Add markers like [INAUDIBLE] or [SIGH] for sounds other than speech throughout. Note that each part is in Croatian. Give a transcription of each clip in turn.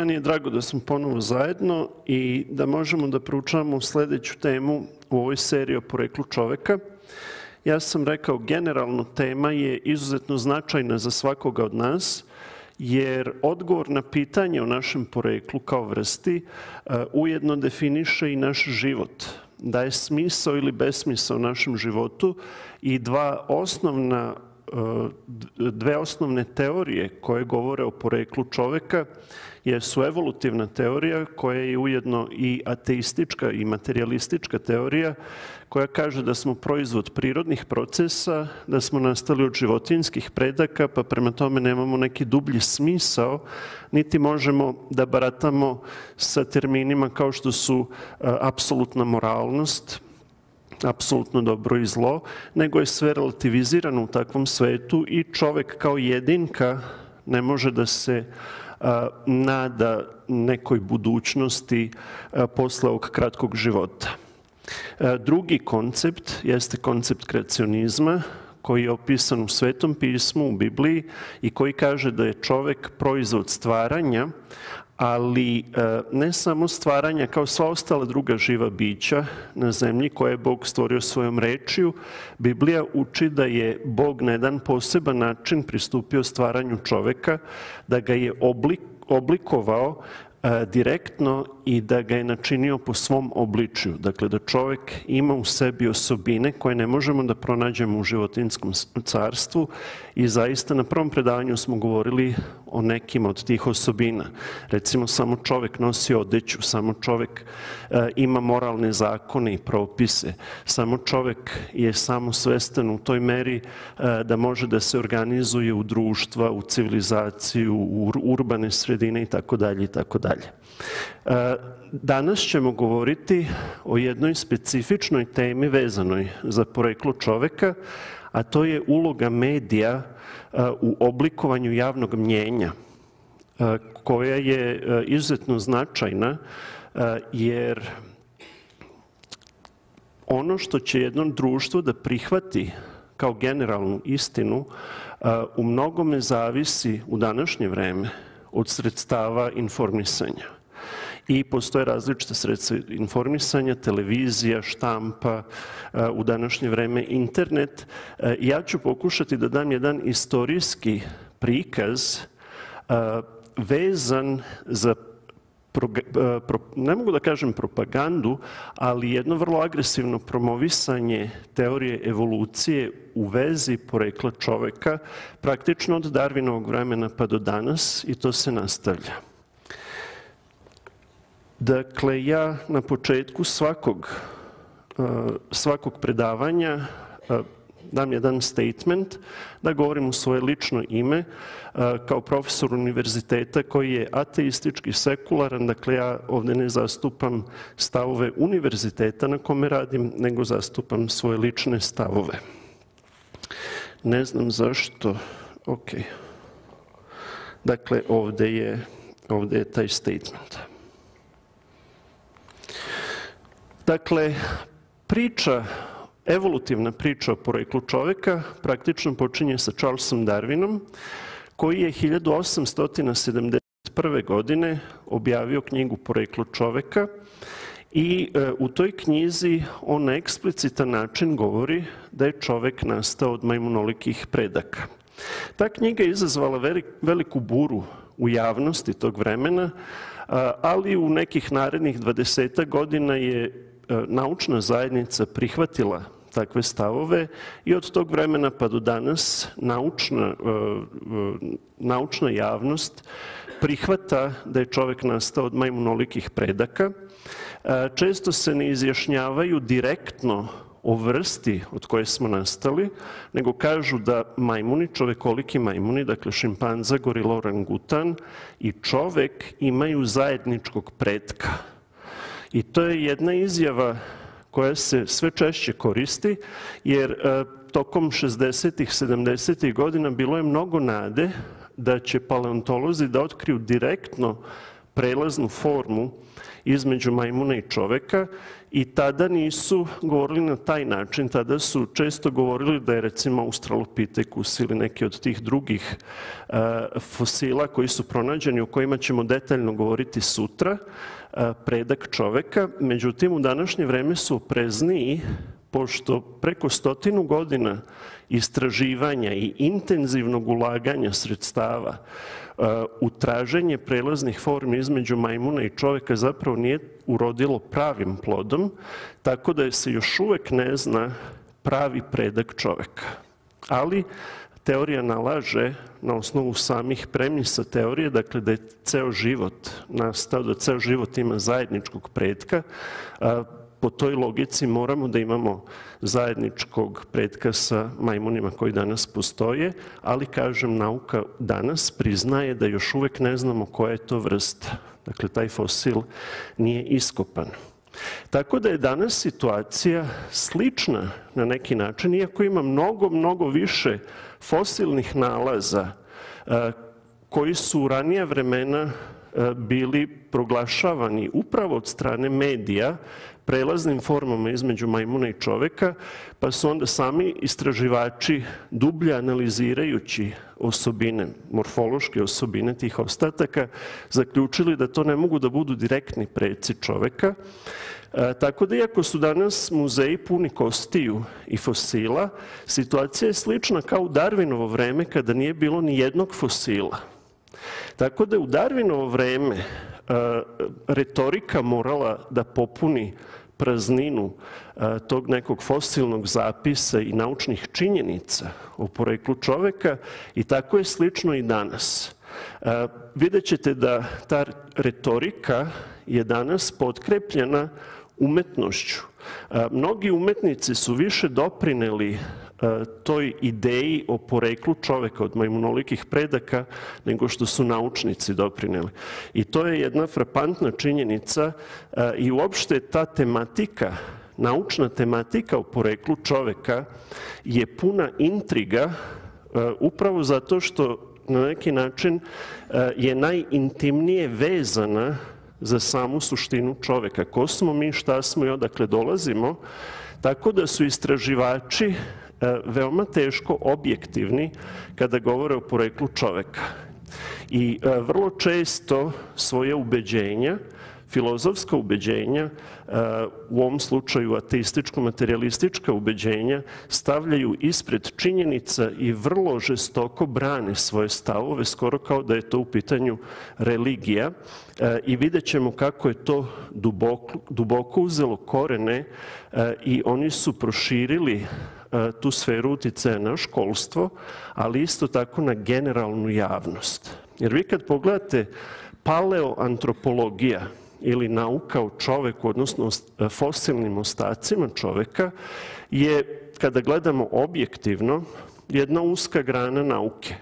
meni je drago da smo ponovo zajedno i da možemo da proučavamo sledeću temu u ovoj seriji o poreklu čoveka. Ja sam rekao, generalno tema je izuzetno značajna za svakoga od nas, jer odgovor na pitanje o našem poreklu kao vrsti e, ujedno definiše i naš život. Daje smisao ili besmisao našem životu i dva osnovna dve osnovne teorije koje govore o poreklu čoveka jesu evolutivna teorija koja je ujedno i ateistička i materialistička teorija koja kaže da smo proizvod prirodnih procesa, da smo nastali od životinskih predaka, pa prema tome nemamo neki dublji smisao, niti možemo da baratamo sa terminima kao što su apsolutna moralnost, apsolutno dobro i zlo, nego je sve relativizirano u takvom svetu i čovek kao jedinka ne može da se nada nekoj budućnosti posle ovog kratkog života. Drugi koncept jeste koncept kreacionizma, koji je opisan u Svetom pismu, u Bibliji i koji kaže da je čovek proizvod stvaranja, ali e, ne samo stvaranja kao sva ostala druga živa bića na zemlji koje je Bog stvorio svojom rečiju, Biblija uči da je Bog na jedan poseban način pristupio stvaranju čoveka, da ga je oblik, oblikovao E, direktno i da ga je načinio po svom obličju. Dakle, da čovek ima u sebi osobine koje ne možemo da pronađemo u životinskom carstvu i zaista na prvom predavanju smo govorili o nekim od tih osobina. Recimo, samo čovek nosi odeću, samo čovek e, ima moralne zakone i propise, samo čovek je samo svestan u toj meri e, da može da se organizuje u društva, u civilizaciju, u urbane sredine i tako. E, danas ćemo govoriti o jednoj specifičnoj temi vezanoj za poreklo čoveka, a to je uloga medija e, u oblikovanju javnog mnjenja, e, koja je izuzetno značajna, jer ono što će jedno društvo da prihvati kao generalnu istinu, u mnogome zavisi u današnje vreme od sredstava informisanja. I postoje različite sredstva informisanja, televizija, štampa, e, u današnje vreme internet. E, ja ću pokušati da dam jedan istorijski prikaz e, vezan za ne mogu da kažem propagandu, ali jedno vrlo agresivno promovisanje teorije evolucije u vezi porekla čoveka, praktično od Darwinovog vremena pa do danas i to se nastavlja. Dakle, ja na početku svakog, svakog predavanja dam jedan statement, da govorim u svoje lično ime e, kao profesor univerziteta koji je ateistički, sekularan, dakle ja ovde ne zastupam stavove univerziteta na kome radim, nego zastupam svoje lične stavove. Ne znam zašto, ok. Dakle, ovde je, ovde je taj statement. Dakle, priča Evolutivna priča o poreklu čoveka praktično počinje sa Charlesom Darwinom, koji je 1871. godine objavio knjigu Poreklo čoveka i e, u toj knjizi on na eksplicitan način govori da je čovek nastao od majmunolikih predaka. Ta knjiga je izazvala veliku buru u javnosti tog vremena, ali u nekih narednih 20 godina je naučna zajednica prihvatila takve stavove i od tog vremena pa do danas naučna, e, e, naučna javnost prihvata da je čovek nastao od majmunolikih predaka. E, često se ne izjašnjavaju direktno o vrsti od koje smo nastali, nego kažu da majmuni, čovekoliki majmuni, dakle šimpanza, gorila, orangutan i čovek imaju zajedničkog predka. I to je jedna izjava koja se sve češće koristi, jer e, tokom 60. 70. godina bilo je mnogo nade da će paleontolozi da otkriju direktno prelaznu formu između majmuna i čoveka i tada nisu govorili na taj način, tada su često govorili da je recimo Australopithecus ili neki od tih drugih uh, fosila koji su pronađeni, o kojima ćemo detaljno govoriti sutra, uh, predak čoveka. Međutim, u današnje vreme su oprezniji pošto preko stotinu godina istraživanja i intenzivnog ulaganja sredstava u traženje prelaznih formi između majmuna i čoveka zapravo nije urodilo pravim plodom, tako da se još uvek ne zna pravi predak čoveka. Ali teorija nalaže na osnovu samih premisa teorije, dakle da je ceo život nastao, da ceo život ima zajedničkog predka, uh, po toj logici moramo da imamo zajedničkog predka sa majmunima koji danas postoje, ali kažem nauka danas priznaje da još uvek ne znamo koja je to vrsta. Dakle, taj fosil nije iskopan. Tako da je danas situacija slična na neki način, iako ima mnogo, mnogo više fosilnih nalaza koji su u ranija vremena bili proglašavani upravo od strane medija prelaznim formama između majmuna i čoveka, pa su onda sami istraživači dublje analizirajući osobine, morfološke osobine tih ostataka, zaključili da to ne mogu da budu direktni preci čoveka, E, tako da iako su danas muzeji puni kostiju i fosila, situacija je slična kao u Darwinovo vreme kada nije bilo ni jednog fosila. Tako da u Darwinovo vreme retorika morala da popuni prazninu e, tog nekog fosilnog zapisa i naučnih činjenica o poreklu čoveka i tako je slično i danas. E, vidjet ćete da ta retorika je danas potkrepljena umetnošću. Mnogi umetnici su više doprineli toj ideji o poreklu čoveka od majmunolikih predaka nego što su naučnici doprineli. I to je jedna frapantna činjenica e, i uopšte ta tematika naučna tematika o poreklu čoveka je puna intriga e, upravo zato što na neki način je najintimnije vezana za samu suštinu čoveka. Ko smo mi, šta smo i odakle dolazimo, tako da su istraživači E, veoma teško objektivni kada govore o poreklu čoveka. I e, vrlo često svoje ubeđenja, filozofska ubeđenja, e, u ovom slučaju ateističko-materialistička ubeđenja, stavljaju ispred činjenica i vrlo žestoko brane svoje stavove, skoro kao da je to u pitanju religija. I vidjet ćemo kako je to duboko, duboko uzelo korene i oni su proširili E, tu sferu uticaja na školstvo, ali isto tako na generalnu javnost. Jer vi kad pogledate paleoantropologija ili nauka o čoveku, odnosno e, fosilnim ostacima čoveka, je, kada gledamo objektivno, jedna uska grana nauke,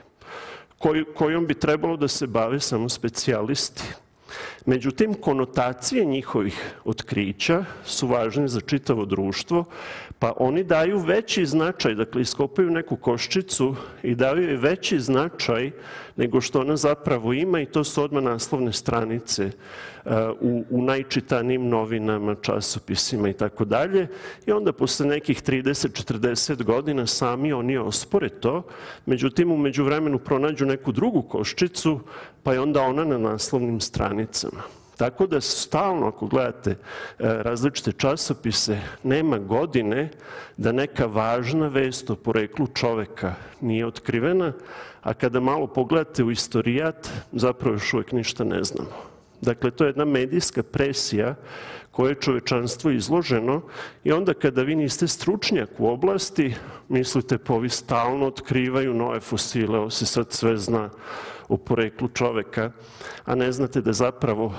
kojom bi trebalo da se bave samo specijalisti. Međutim, konotacije njihovih otkrića su važne za čitavo društvo, pa oni daju veći značaj, dakle iskopaju neku koščicu i daju joj veći značaj nego što ona zapravo ima i to su odmah naslovne stranice uh, u, u najčitanijim novinama, časopisima i tako dalje. I onda posle nekih 30-40 godina sami oni ospore to, međutim umeđu vremenu pronađu neku drugu koščicu, pa je onda ona na naslovnim stranicama. Tako da stalno, ako gledate e, različite časopise, nema godine da neka važna vest o poreklu čoveka nije otkrivena, a kada malo pogledate u istorijat, zapravo još uvek ništa ne znamo. Dakle, to je jedna medijska presija koje je čovečanstvo izloženo i onda kada vi niste stručnjak u oblasti, mislite pa stalno otkrivaju nove fosile, ovo se sad sve zna o poreklu čoveka, a ne znate da zapravo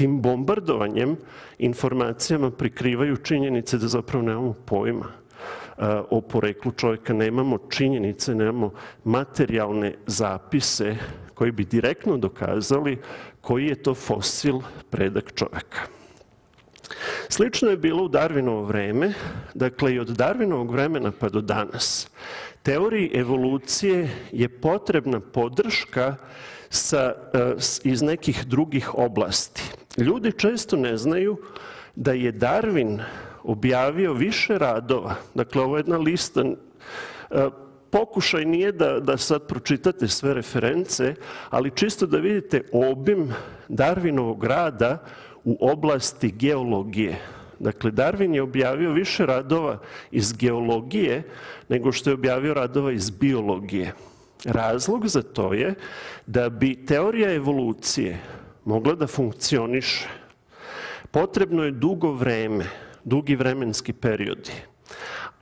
tim bombardovanjem informacijama prikrivaju činjenice da zapravo nemamo pojma o poreklu čovjeka, nemamo činjenice, nemamo materijalne zapise koji bi direktno dokazali koji je to fosil predak čoveka. Slično je bilo u Darwinovo vreme, dakle i od Darwinovog vremena pa do danas. Teoriji evolucije je potrebna podrška e, iz nekih drugih oblasti. Ljudi često ne znaju da je Darwin objavio više radova, dakle ovo je jedna lista, e, pokušaj nije da, da sad pročitate sve reference, ali čisto da vidite obim Darwinovog rada u oblasti geologije. Dakle, Darwin je objavio više radova iz geologije nego što je objavio radova iz biologije. Razlog za to je da bi teorija evolucije mogla da funkcioniše, potrebno je dugo vreme, dugi vremenski periodi.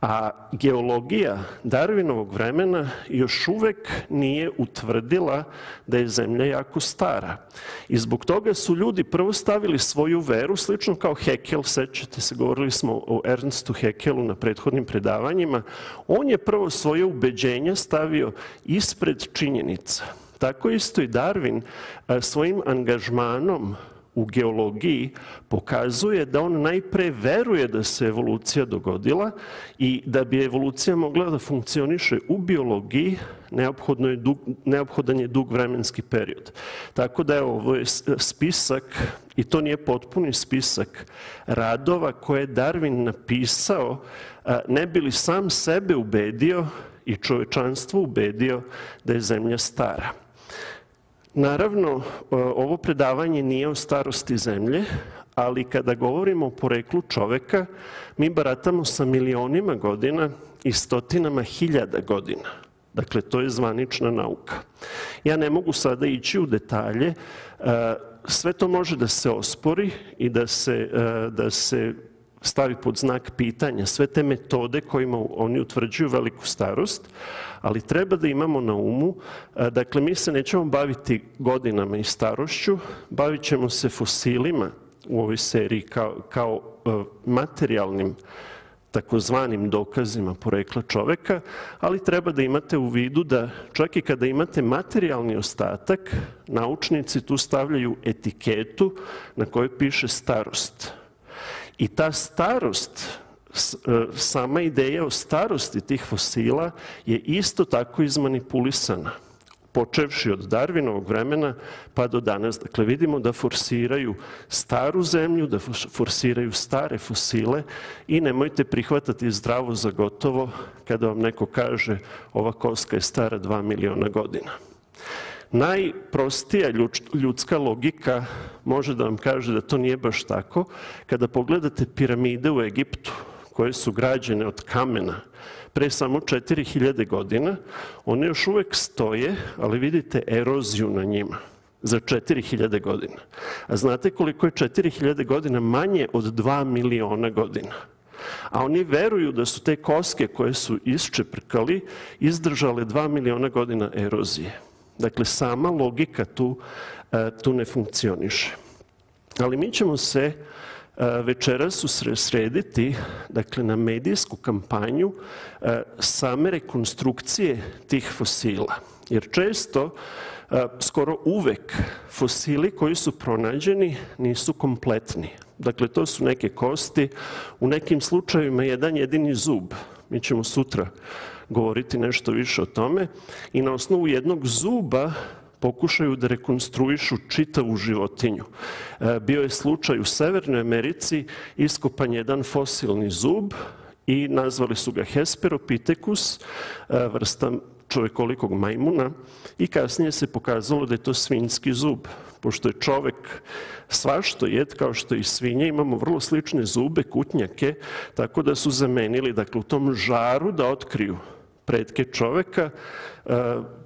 A geologija Darwinovog vremena još uvek nije utvrdila da je Zemlja jako stara. I zbog toga su ljudi prvo stavili svoju veru, slično kao Hekel, sećate se, govorili smo o Ernstu Hekelu na prethodnim predavanjima, on je prvo svoje ubeđenja stavio ispred činjenica. Tako isto i Darwin svojim angažmanom u geologiji pokazuje da on najpre veruje da se evolucija dogodila i da bi evolucija mogla da funkcioniše u biologiji, neophodno je neophodan je dug vremenski period. Tako da je ovo je spisak, i to nije potpuni spisak, radova koje je Darwin napisao, ne bi li sam sebe ubedio i čovečanstvo ubedio da je Zemlja stara. Naravno, e, ovo predavanje nije o starosti zemlje, ali kada govorimo o poreklu čoveka, mi baratamo sa milionima godina i stotinama hiljada godina. Dakle, to je zvanična nauka. Ja ne mogu sada ići u detalje, e, sve to može da se ospori i da se, e, da se stavi pod znak pitanja sve te metode kojima oni utvrđuju veliku starost, ali treba da imamo na umu, e, dakle mi se nećemo baviti godinama i starošću, bavit ćemo se fosilima u ovoj seriji kao, kao e, materijalnim takozvanim dokazima porekla čoveka, ali treba da imate u vidu da čak i kada imate materijalni ostatak, naučnici tu stavljaju etiketu na kojoj piše starost. I ta starost, e, sama ideja o starosti tih fosila je isto tako izmanipulisana počevši od Darwinovog vremena pa do danas. Dakle, vidimo da forsiraju staru zemlju, da forsiraju stare fosile i nemojte prihvatati zdravo za gotovo kada vam neko kaže ova koska je stara 2 miliona godina. Najprostija ljudska logika može da vam kaže da to nije baš tako. Kada pogledate piramide u Egiptu, koje su građene od kamena pre samo 4000 godina, one još uvek stoje, ali vidite eroziju na njima za 4000 godina. A znate koliko je 4000 godina manje od 2 miliona godina? A oni veruju da su te koske koje su isčeprkali izdržale 2 miliona godina erozije. Dakle, sama logika tu, e, tu ne funkcioniše. Ali mi ćemo se e, večeras usrediti dakle, na medijsku kampanju e, same rekonstrukcije tih fosila. Jer često, skoro uvek, fosili koji su pronađeni nisu kompletni. Dakle, to su neke kosti, u nekim slučajevima jedan jedini zub. Mi ćemo sutra govoriti nešto više o tome i na osnovu jednog zuba pokušaju da rekonstruišu čitavu životinju. E, bio je slučaj u Severnoj Americi, iskopan jedan fosilni zub i nazvali su ga Hesperopithecus, e, vrsta čovekolikog majmuna i kasnije se pokazalo da je to svinjski zub. Pošto je čovek svašto jed, kao što i svinje, imamo vrlo slične zube, kutnjake, tako da su zamenili, dakle, u tom žaru da otkriju predke čoveka, e,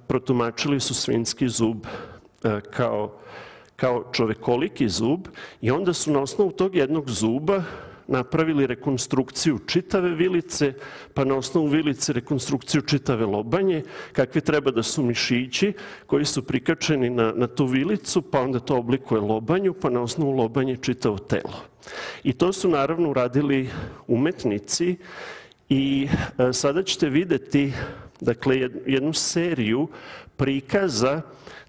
protumačili su svinski zub e, kao, kao čovekoliki zub i onda su na osnovu tog jednog zuba napravili rekonstrukciju čitave vilice, pa na osnovu vilice rekonstrukciju čitave lobanje, kakvi treba da su mišići koji su prikačeni na, na tu vilicu, pa onda to oblikuje lobanju, pa na osnovu lobanje čitavo telo. I to su naravno uradili umetnici I e, sada ćete videti dakle, jednu seriju prikaza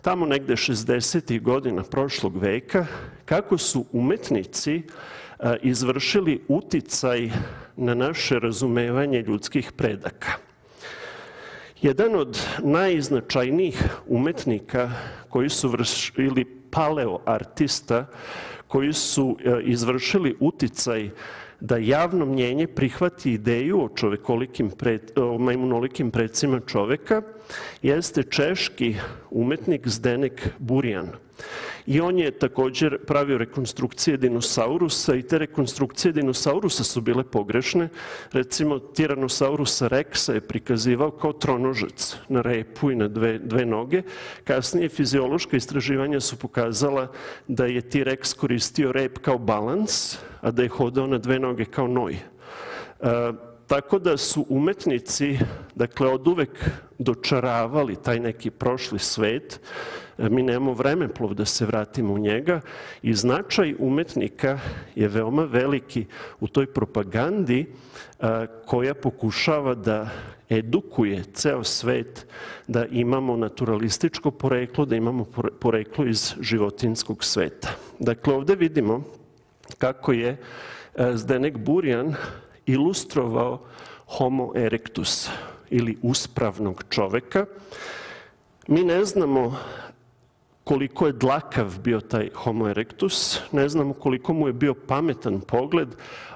tamo negde 60. godina prošlog veka kako su umetnici e, izvršili uticaj na naše razumevanje ljudskih predaka. Jedan od najznačajnijih umetnika koji su vršili paleoartista, koji su izvršili uticaj da javno mnjenje prihvati ideju o, pred, o majmunolikim predsima čoveka, jeste češki umetnik Zdenek Burjan. I on je također pravio rekonstrukcije dinosaurusa i te rekonstrukcije dinosaurusa su bile pogrešne. Recimo, Tyrannosaurusa rexa je prikazivao kao tronožac na repu i na dve, dve noge. Kasnije fiziološka istraživanja su pokazala da je T-rex koristio rep kao balans, a da je hodao na dve noge kao noj. E, tako da su umetnici, dakle, od uvek dočaravali taj neki prošli svet, e, mi nemamo vremeplov da se vratimo u njega i značaj umetnika je veoma veliki u toj propagandi e, koja pokušava da edukuje ceo svet da imamo naturalističko poreklo, da imamo poreklo iz životinskog sveta. Dakle, ovde vidimo kako je e, Zdenek Burjan ilustrovao homo erectus ili uspravnog čoveka. Mi ne znamo koliko je dlakav bio taj homo erectus, ne znamo koliko mu je bio pametan pogled,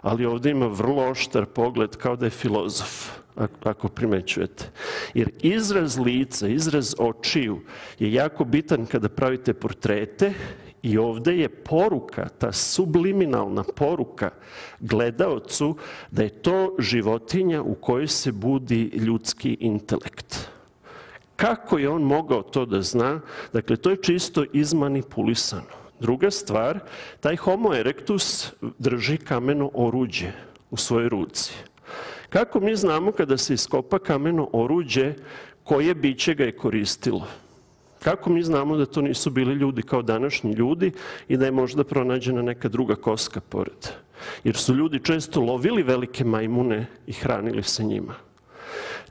ali ovde ima vrlo oštar pogled kao da je filozof ako primećujete. Jer izraz lica, izraz očiju je jako bitan kada pravite portrete I ovde je poruka, ta subliminalna poruka gledaocu da je to životinja u kojoj se budi ljudski intelekt. Kako je on mogao to da zna? Dakle, to je čisto izmanipulisano. Druga stvar, taj homo erectus drži kameno oruđe u svojoj ruci. Kako mi znamo kada se iskopa kameno oruđe, koje biće ga je koristilo? Kako mi znamo da to nisu bili ljudi kao današnji ljudi i da je možda pronađena neka druga koska pored? Jer su ljudi često lovili velike majmune i hranili se njima.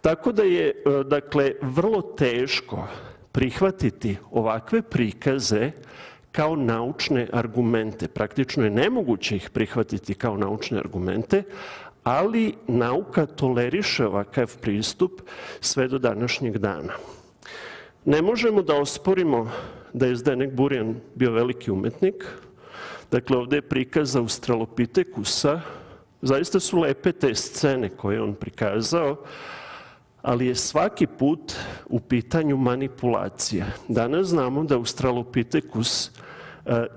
Tako da je, e, dakle, vrlo teško prihvatiti ovakve prikaze kao naučne argumente. Praktično je nemoguće ih prihvatiti kao naučne argumente, ali nauka toleriše ovakav pristup sve do današnjeg dana. Ne možemo da osporimo da je Zdenek Burjan bio veliki umetnik. Dakle, ovde je prikaz Australopitekusa. Zaista su lepe te scene koje on prikazao, ali je svaki put u pitanju manipulacija. Danas znamo da Australopitekus e,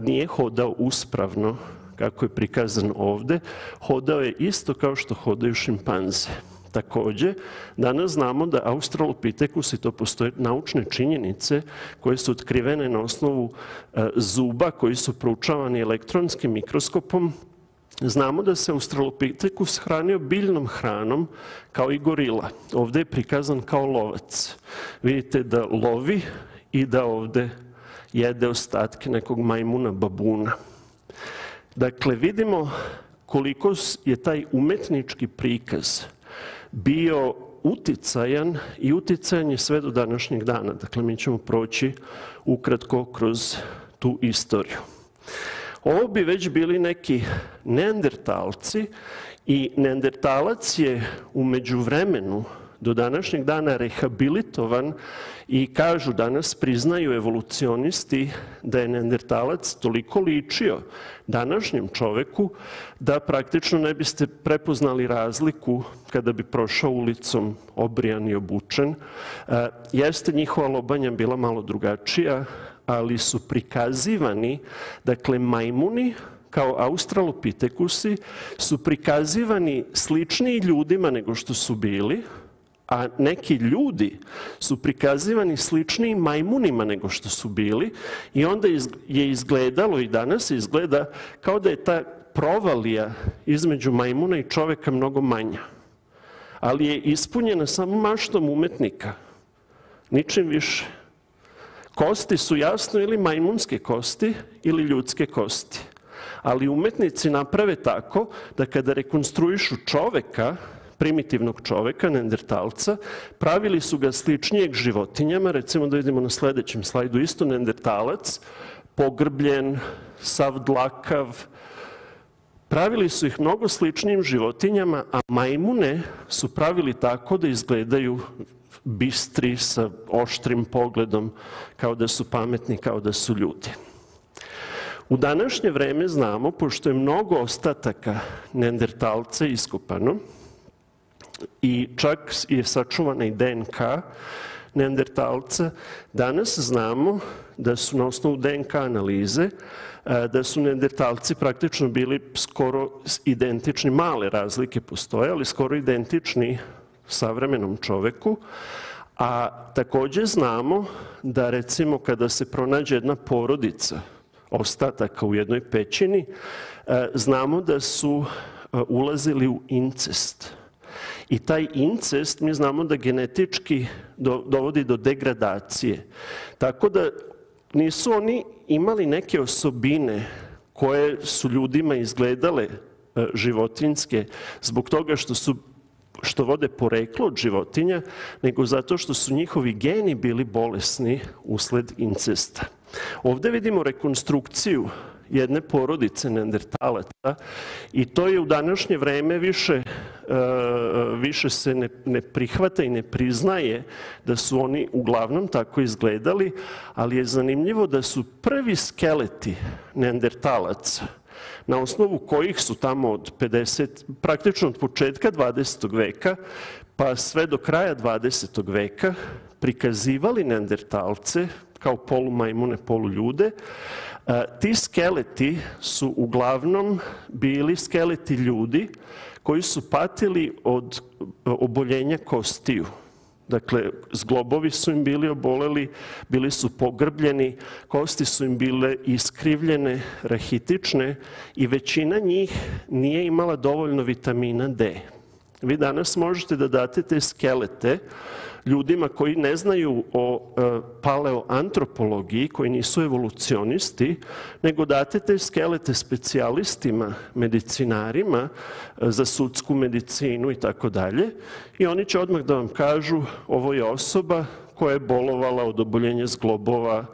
nije hodao uspravno, kako je prikazan ovde, hodao je isto kao što hodaju šimpanze. Takođe, danas znamo da Australopithecus, i to postoje naučne činjenice koje su otkrivene na osnovu e, zuba koji su proučavani elektronskim mikroskopom, Znamo da se Australopithecus hranio biljnom hranom kao i gorila. Ovde je prikazan kao lovac. Vidite da lovi i da ovde jede ostatke nekog majmuna babuna. Dakle, vidimo koliko je taj umetnički prikaz bio uticajan i uticajan je sve do današnjeg dana. Dakle, mi ćemo proći ukratko kroz tu istoriju. Ovo bi već bili neki neandertalci i neandertalac je umeđu vremenu do današnjeg dana rehabilitovan i kažu danas priznaju evolucionisti da je neandertalac toliko ličio današnjem čoveku da praktično ne biste prepoznali razliku kada bi prošao ulicom obrijan i obučen. E, jeste njihova lobanja bila malo drugačija, ali su prikazivani, dakle, majmuni kao australopitekusi su prikazivani sličniji ljudima nego što su bili, a neki ljudi su prikazivani sličnijim majmunima nego što su bili i onda je izgledalo i danas izgleda kao da je ta provalija između majmuna i čoveka mnogo manja. Ali je ispunjena samo maštom umetnika. Ničim više. Kosti su jasno ili majmunske kosti ili ljudske kosti. Ali umetnici naprave tako da kada rekonstruišu čoveka, primitivnog čoveka, neandertalca, pravili su ga sličnijeg životinjama, recimo da vidimo na sledećem slajdu isto neandertalac, pogrbljen, sav dlakav, Pravili su ih mnogo sličnim životinjama, a majmune su pravili tako da izgledaju bistri sa oštrim pogledom, kao da su pametni, kao da su ljudi. U današnje vreme znamo, pošto je mnogo ostataka neandertalca iskopano i čak je sačuvana i DNK neandertalca, danas znamo da su na osnovu DNK analize e, da su neandertalci praktično bili skoro identični, male razlike postoje, ali skoro identični savremenom čoveku, a takođe znamo da recimo kada se pronađe jedna porodica ostataka u jednoj pećini, e, znamo da su e, ulazili u incest. I taj incest mi znamo da genetički dovodi do degradacije. Tako da nisu oni imali neke osobine koje su ljudima izgledale e, životinske zbog toga što su što vode poreklo od životinja, nego zato što su njihovi geni bili bolesni usled incesta. Ovde vidimo rekonstrukciju jedne porodice neandertalaca i to je u današnje vreme više, e, više se ne, ne prihvata i ne priznaje da su oni uglavnom tako izgledali, ali je zanimljivo da su prvi skeleti neandertalaca na osnovu kojih su tamo od 50, praktično od početka 20. veka pa sve do kraja 20. veka prikazivali neandertalce kao polumajmune, poluljude. E, ti skeleti su uglavnom bili skeleti ljudi koji su patili od oboljenja kostiju. Dakle, zglobovi su im bili oboleli, bili su pogrbljeni, kosti su im bile iskrivljene, rahitične i većina njih nije imala dovoljno vitamina D. Vi danas možete da date te skelete ljudima koji ne znaju o e, paleoantropologiji, koji nisu evolucionisti, nego date te skelete specijalistima, medicinarima e, za sudsku medicinu i tako dalje i oni će odmah da vam kažu ovo je osoba koja je bolovala od oboljenja zglobova,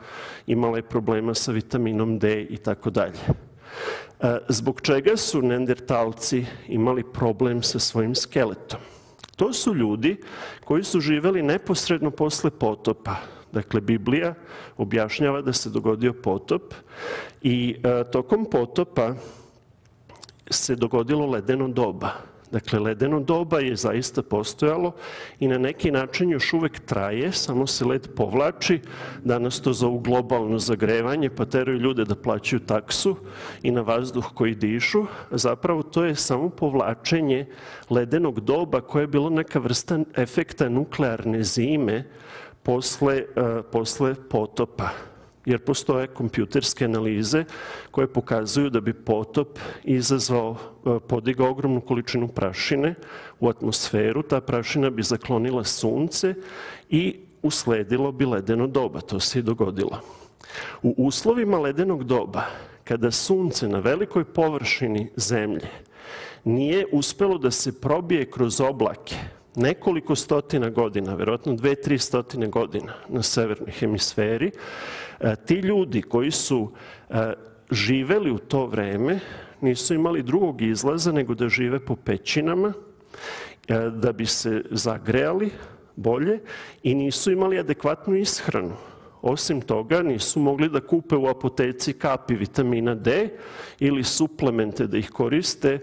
imala je problema sa vitaminom D i tako dalje. E, zbog čega su neandertalci imali problem sa svojim skeletom? To su ljudi koji su živeli neposredno posle potopa. Dakle, Biblija objašnjava da se dogodio potop i e, tokom potopa se dogodilo ledeno doba. Dakle, ledeno doba je zaista postojalo i na neki način još uvek traje, samo se led povlači. Danas to zovu globalno zagrevanje, pa teraju ljude da plaćaju taksu i na vazduh koji dišu. Zapravo to je samo povlačenje ledenog doba koje je bilo neka vrsta efekta nuklearne zime posle, uh, posle potopa jer postoje kompjuterske analize koje pokazuju da bi potop izazvao, e, podigao ogromnu količinu prašine u atmosferu, ta prašina bi zaklonila sunce i usledilo bi ledeno doba. To se i dogodilo. U uslovima ledenog doba, kada sunce na velikoj površini zemlje nije uspelo da se probije kroz oblake, nekoliko stotina godina, verovatno dve, tri stotine godina na severnoj hemisferi, ti ljudi koji su e, živeli u to vreme nisu imali drugog izlaza nego da žive po pećinama, e, da bi se zagrejali bolje i nisu imali adekvatnu ishranu. Osim toga, nisu mogli da kupe u apoteci kapi vitamina D ili suplemente da ih koriste, e,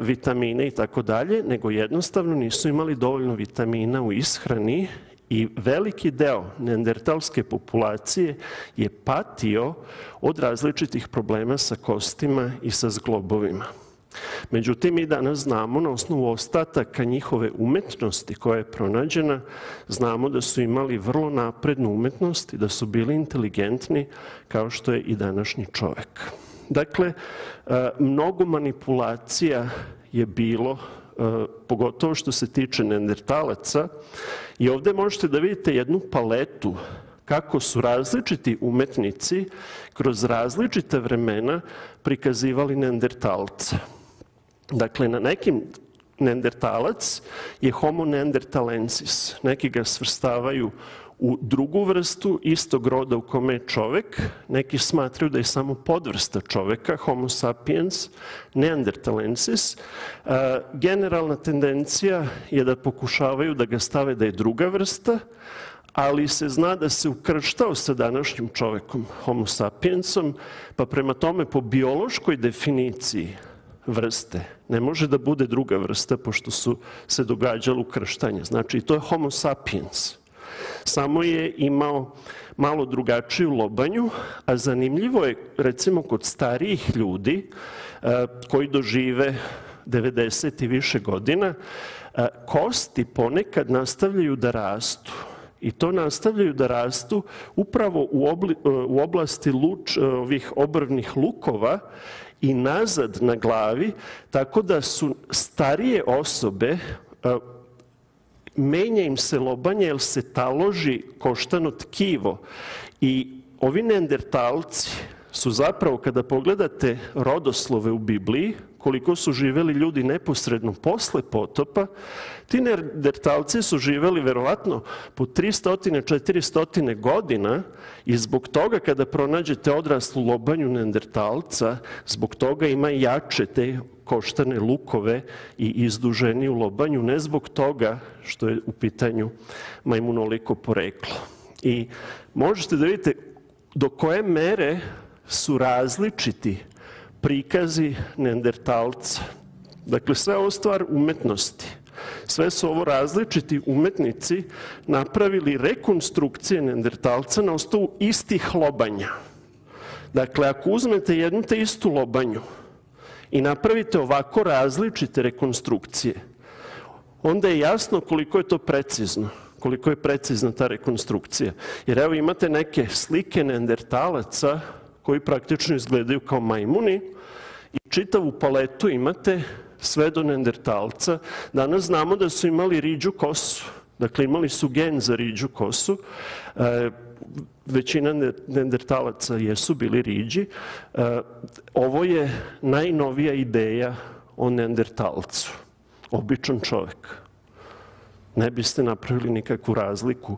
vitamine i tako dalje, nego jednostavno nisu imali dovoljno vitamina u ishrani i veliki deo neandertalske populacije je patio od različitih problema sa kostima i sa zglobovima. Međutim, mi danas znamo na osnovu ostataka njihove umetnosti koja je pronađena, znamo da su imali vrlo naprednu umetnost i da su bili inteligentni kao što je i današnji čovek. Dakle, e, mnogo manipulacija je bilo, pogotovo što se tiče neandertalaca, i ovde možete da vidite jednu paletu kako su različiti umetnici kroz različite vremena prikazivali neandertalca. Dakle, na nekim neandertalac je homo neandertalensis. Neki ga svrstavaju u drugu vrstu istog roda u kome je čovek. Neki smatraju da je samo podvrsta čoveka, homo sapiens, neandertalensis. Generalna tendencija je da pokušavaju da ga stave da je druga vrsta, ali se zna da se ukrštao sa današnjim čovekom, homo sapiensom, pa prema tome po biološkoj definiciji vrste ne može da bude druga vrsta pošto su se događalo ukrštanje. Znači, to je homo sapiens. Samo je imao malo drugačiju lobanju, a zanimljivo je, recimo, kod starijih ljudi koji dožive 90 i više godina, kosti ponekad nastavljaju da rastu. I to nastavljaju da rastu upravo u, obli, u oblasti luč, ovih obrvnih lukova i nazad na glavi, tako da su starije osobe menja im se lobanje jer se taloži koštano tkivo. I ovi neandertalci su zapravo, kada pogledate rodoslove u Bibliji, koliko su živeli ljudi neposredno posle potopa, ti neandertalci su živeli verovatno po 300-400 godina i zbog toga kada pronađete odraslu lobanju neandertalca, zbog toga ima jače te koštane lukove i izduženi u lobanju, ne zbog toga što je u pitanju majmunoliko poreklo. I možete da vidite do koje mere su različiti prikazi neandertalca. Dakle, sve ovo stvar umetnosti. Sve su ovo različiti umetnici napravili rekonstrukcije neandertalca na osnovu istih lobanja. Dakle, ako uzmete jednu te istu lobanju i napravite ovako različite rekonstrukcije, onda je jasno koliko je to precizno koliko je precizna ta rekonstrukcija. Jer evo imate neke slike neandertalaca koji praktično izgledaju kao majmuni i čitavu paletu imate sve do neandertalca. Danas znamo da su imali riđu kosu. Dakle, imali su gen za riđu kosu. E, većina neandertalaca jesu bili riđi. E, ovo je najnovija ideja o neandertalcu. Običan čovek. Ne biste napravili nikakvu razliku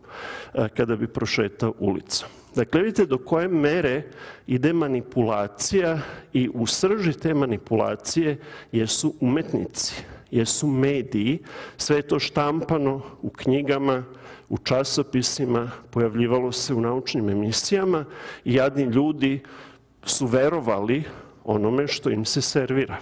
e, kada bi prošetao ulicom. Dakle, vidite do koje mere ide manipulacija i u srži te manipulacije jesu umetnici, jesu mediji, sve je to štampano u knjigama, u časopisima, pojavljivalo se u naučnim emisijama i jadni ljudi su verovali onome što im se servira.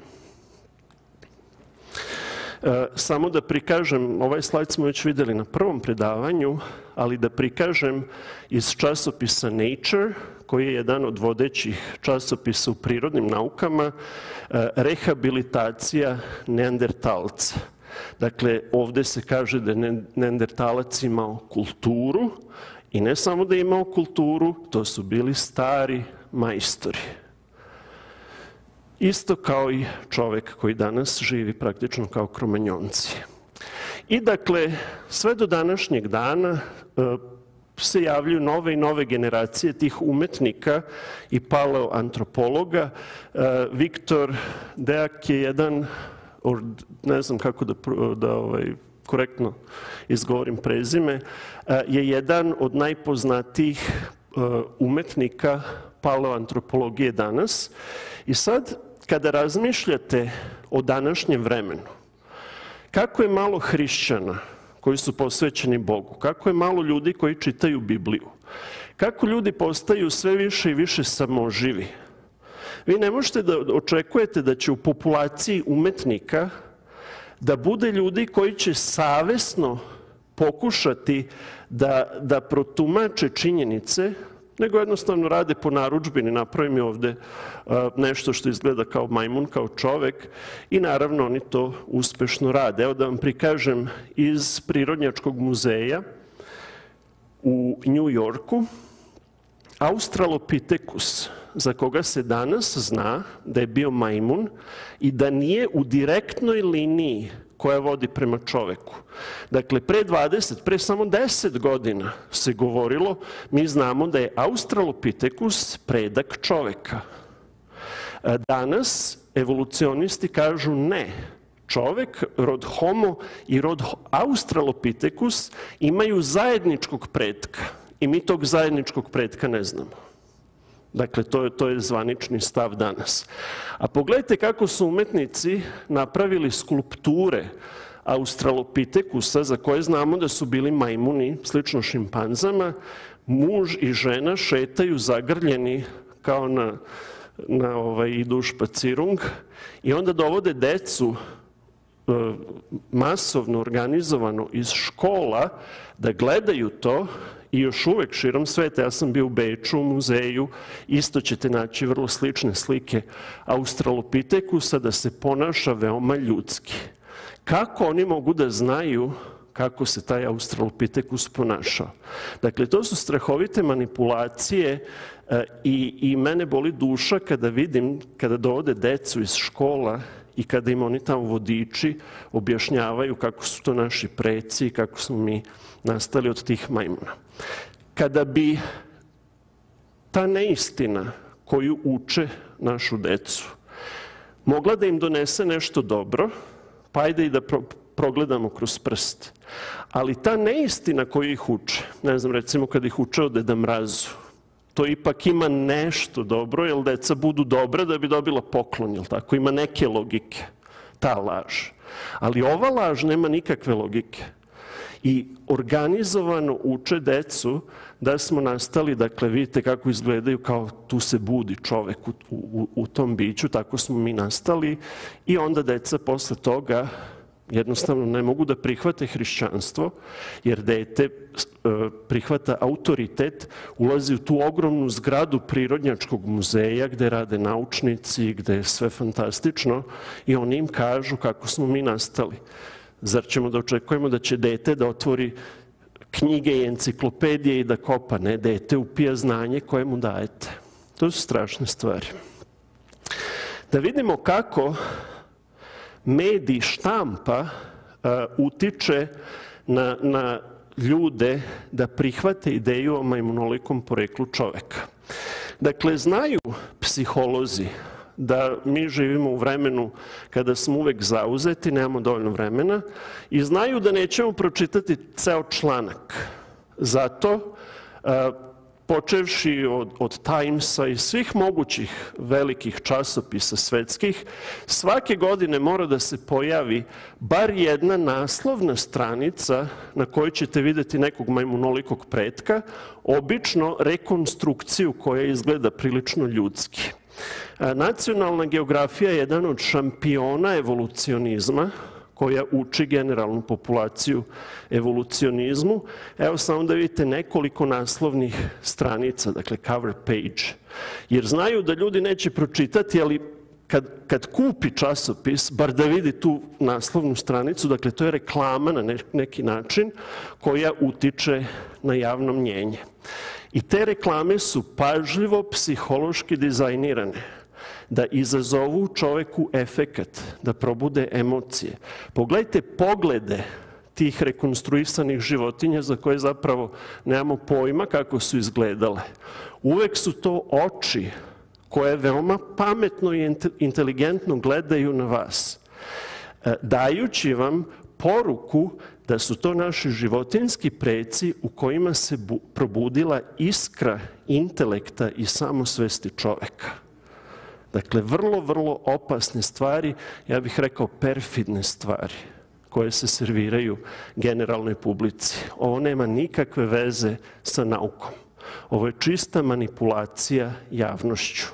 E, samo da prikažem, ovaj slajd smo već videli na prvom predavanju, ali da prikažem iz časopisa Nature, koji je jedan od vodećih časopisa u prirodnim naukama, e, rehabilitacija neandertalca. Dakle, ovde se kaže da je neandertalac imao kulturu i ne samo da je imao kulturu, to su bili stari majstori. Isto kao i čovek koji danas živi praktično kao kromanjonci. I dakle, sve do današnjeg dana e, se javljaju nove i nove generacije tih umetnika i paleoantropologa. E, Viktor Deak je jedan, ne znam kako da, da ovaj, korektno izgovorim prezime, e, je jedan od najpoznatijih umetnika paleoantropologije danas. I sad, kada razmišljate o današnjem vremenu, kako je malo hrišćana koji su posvećeni Bogu, kako je malo ljudi koji čitaju Bibliju, kako ljudi postaju sve više i više samoživi. Vi ne možete da očekujete da će u populaciji umetnika da bude ljudi koji će savesno pokušati da, da protumače činjenice nego jednostavno rade po naručbini, napravi mi ovde nešto što izgleda kao majmun, kao čovek i naravno oni to uspešno rade. Evo da vam prikažem iz Prirodnjačkog muzeja u New Yorku Australopithecus, za koga se danas zna da je bio majmun i da nije u direktnoj liniji koja vodi prema čoveku. Dakle, pre 20, pre samo 10 godina se govorilo, mi znamo da je Australopithecus predak čoveka. Danas evolucionisti kažu ne, čovek, rod Homo i rod Australopithecus imaju zajedničkog pretka i mi tog zajedničkog pretka ne znamo. Dakle, to je, to je zvanični stav danas. A pogledajte kako su umetnici napravili skulpture Australopitekusa, za koje znamo da su bili majmuni, slično šimpanzama, muž i žena šetaju zagrljeni kao na, na ovaj, idu špacirung i onda dovode decu e, masovno organizovano iz škola da gledaju to i još uvek širom sveta, ja sam bio u Beču u muzeju, isto ćete naći vrlo slične slike Australopitekusa da se ponaša veoma ljudski. Kako oni mogu da znaju kako se taj Australopitekus ponašao. Dakle, to su strahovite manipulacije e, i, i mene boli duša kada vidim, kada dovode decu iz škola i kada im oni tamo vodiči objašnjavaju kako su to naši preci i kako smo mi nastali od tih majmuna. Kada bi ta neistina koju uče našu decu mogla da im donese nešto dobro, pa ajde i da pro progledamo kroz prst. Ali ta neistina koju ih uče, ne znam, recimo kad ih uče o Deda Mrazu, to ipak ima nešto dobro, jer deca budu dobre da bi dobila poklon, jel tako? Ima neke logike, ta laž. Ali ova laž nema nikakve logike. I organizovano uče decu da smo nastali, dakle, vidite kako izgledaju, kao tu se budi čovek u, u, u tom biću, tako smo mi nastali i onda deca posle toga jednostavno ne mogu da prihvate hrišćanstvo, jer dete e, prihvata autoritet, ulazi u tu ogromnu zgradu Prirodnjačkog muzeja gde rade naučnici, gde je sve fantastično i oni im kažu kako smo mi nastali. Zar ćemo da očekujemo da će dete da otvori knjige i enciklopedije i da kopa? Ne, dete upija znanje koje mu dajete. To su strašne stvari. Da vidimo kako medij štampa uh, utiče na, na ljude da prihvate ideju o majmunolikom poreklu čoveka. Dakle, znaju psiholozi da mi živimo u vremenu kada smo uvek zauzeti, nemamo dovoljno vremena i znaju da nećemo pročitati ceo članak. Zato uh, počevši od, od Timesa i svih mogućih velikih časopisa svetskih, svake godine mora da se pojavi bar jedna naslovna stranica na kojoj ćete videti nekog majmunolikog pretka, obično rekonstrukciju koja izgleda prilično ljudski. Nacionalna geografija je jedan od šampiona evolucionizma, koja uči generalnu populaciju evolucionizmu. Evo samo da vidite nekoliko naslovnih stranica, dakle cover page. Jer znaju da ljudi neće pročitati, ali kad, kad kupi časopis, bar da vidi tu naslovnu stranicu, dakle to je reklama na neki način koja utiče na javno mnjenje. I te reklame su pažljivo psihološki dizajnirane da izazovu čoveku efekat, da probude emocije. Pogledajte poglede tih rekonstruisanih životinja za koje zapravo nemamo pojma kako su izgledale. Uvek su to oči koje veoma pametno i inteligentno gledaju na vas, e, dajući vam poruku da su to naši životinski preci u kojima se probudila iskra intelekta i samosvesti čoveka. Dakle, vrlo, vrlo opasne stvari, ja bih rekao perfidne stvari koje se serviraju generalnoj publici. Ovo nema nikakve veze sa naukom. Ovo je čista manipulacija javnošću.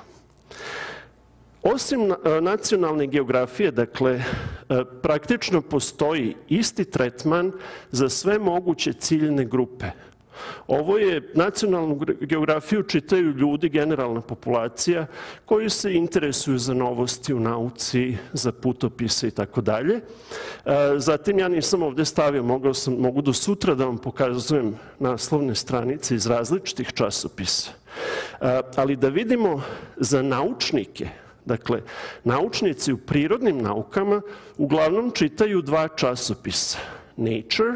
Osim nacionalne geografije, dakle, e, praktično postoji isti tretman za sve moguće ciljne grupe – Ovo je nacionalnu geografiju čitaju ljudi, generalna populacija, koji se interesuju za novosti u nauci, za putopise i tako dalje. E, zatim ja nisam ovde stavio, mogu do sutra da vam pokazujem naslovne stranice iz različitih časopisa. E, ali da vidimo za naučnike, Dakle, naučnici u prirodnim naukama uglavnom čitaju dva časopisa, Nature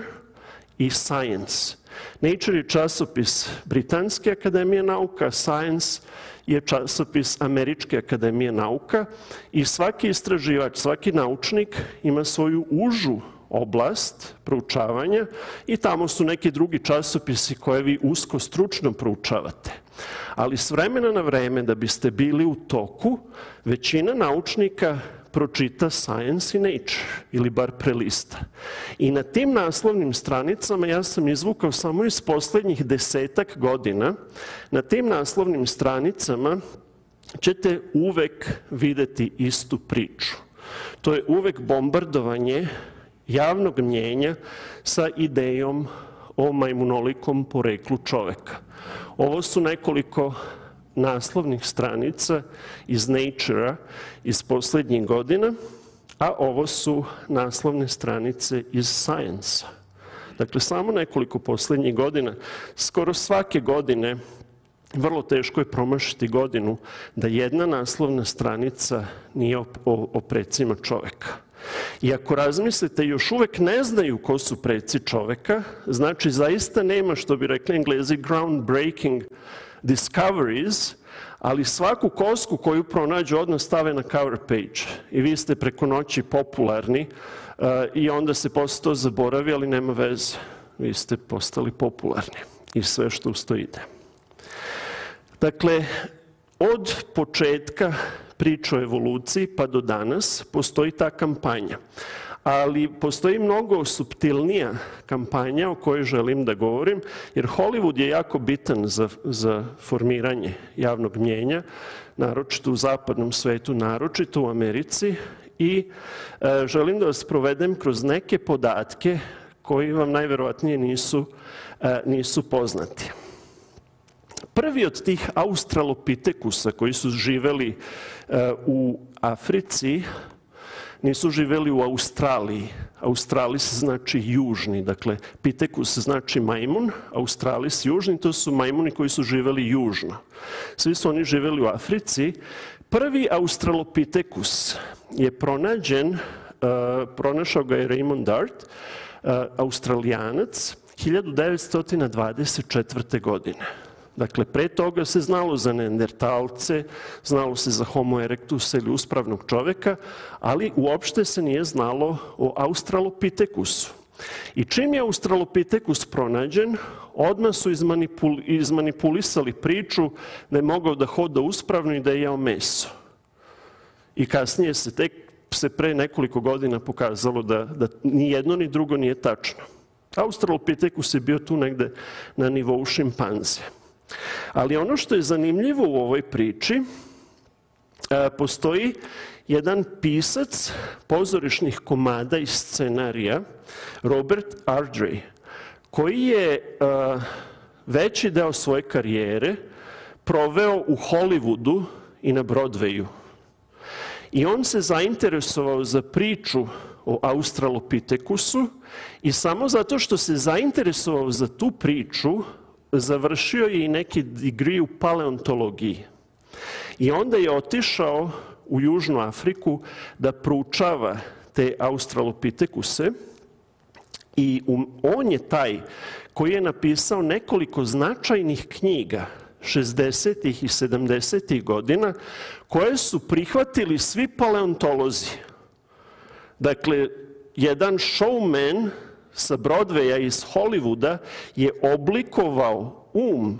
i Science. Nature je časopis Britanske akademije nauka, Science je časopis Američke akademije nauka i svaki istraživač, svaki naučnik ima svoju užu oblast proučavanja i tamo su neki drugi časopisi koje vi usko stručno proučavate. Ali s vremena na vreme da biste bili u toku, većina naučnika pročita Science i Nature ili bar prelista. I na tim naslovnim stranicama ja sam izvukao samo iz poslednjih desetak godina, na tim naslovnim stranicama ćete uvek videti istu priču. To je uvek bombardovanje javnog mnjenja sa idejom o majmunolikom poreklu čoveka. Ovo su nekoliko naslovnih stranica iz Nature-a iz poslednjih godina, a ovo su naslovne stranice iz Science-a. Dakle, samo nekoliko poslednjih godina, skoro svake godine, vrlo teško je promašiti godinu da jedna naslovna stranica nije o, o, o precima čoveka. I ako razmislite, još uvek ne znaju ko su preci čoveka, znači zaista nema, što bi rekli englezi, groundbreaking discoveries, ali svaku kosku koju pronađu odmah stave na cover page. I vi ste preko noći popularni uh, i onda se posle to zaboravi, ali nema veze. Vi ste postali popularni i sve što usto ide. Dakle, od početka priče o evoluciji pa do danas postoji ta kampanja ali postoji mnogo subtilnija kampanja o kojoj želim da govorim, jer Hollywood je jako bitan za, za formiranje javnog mnjenja, naročito u zapadnom svetu, naročito u Americi, i e, želim da vas provedem kroz neke podatke koji vam najverovatnije nisu, e, nisu poznati. Prvi od tih australopitekusa koji su živeli e, u Africi nisu živeli u Australiji. Australis znači južni, dakle Pitekus znači majmun, Australis južni, to su majmuni koji su živeli južno. Svi su oni živeli u Africi. Prvi Australopitekus je pronađen, uh, pronašao ga je Raymond Dart, uh, australijanac, 1924. godine. Dakle, pre toga se znalo za neandertalce, znalo se za homo erectus ili uspravnog čoveka, ali uopšte se nije znalo o australopitekusu. I čim je australopitekus pronađen, odmah su izmanipul, izmanipulisali priču da je mogao da hoda uspravno i da je jeo meso. I kasnije se tek se pre nekoliko godina pokazalo da, da ni jedno ni drugo nije tačno. Australopitekus je bio tu negde na nivou šimpanze. Ali ono što je zanimljivo u ovoj priči, e, postoji jedan pisac pozorišnih komada i scenarija, Robert Ardrey, koji je e, veći deo svoje karijere proveo u Hollywoodu i na Broadwayu. I on se zainteresovao za priču o Australopitekusu i samo zato što se zainteresovao za tu priču, završio je i neki degree u paleontologiji. I onda je otišao u Južnu Afriku da proučava te australopitekuse i on je taj koji je napisao nekoliko značajnih knjiga 60. i 70. godina koje su prihvatili svi paleontolozi. Dakle, jedan showman sa Broadwaya iz Hollywooda je oblikovao um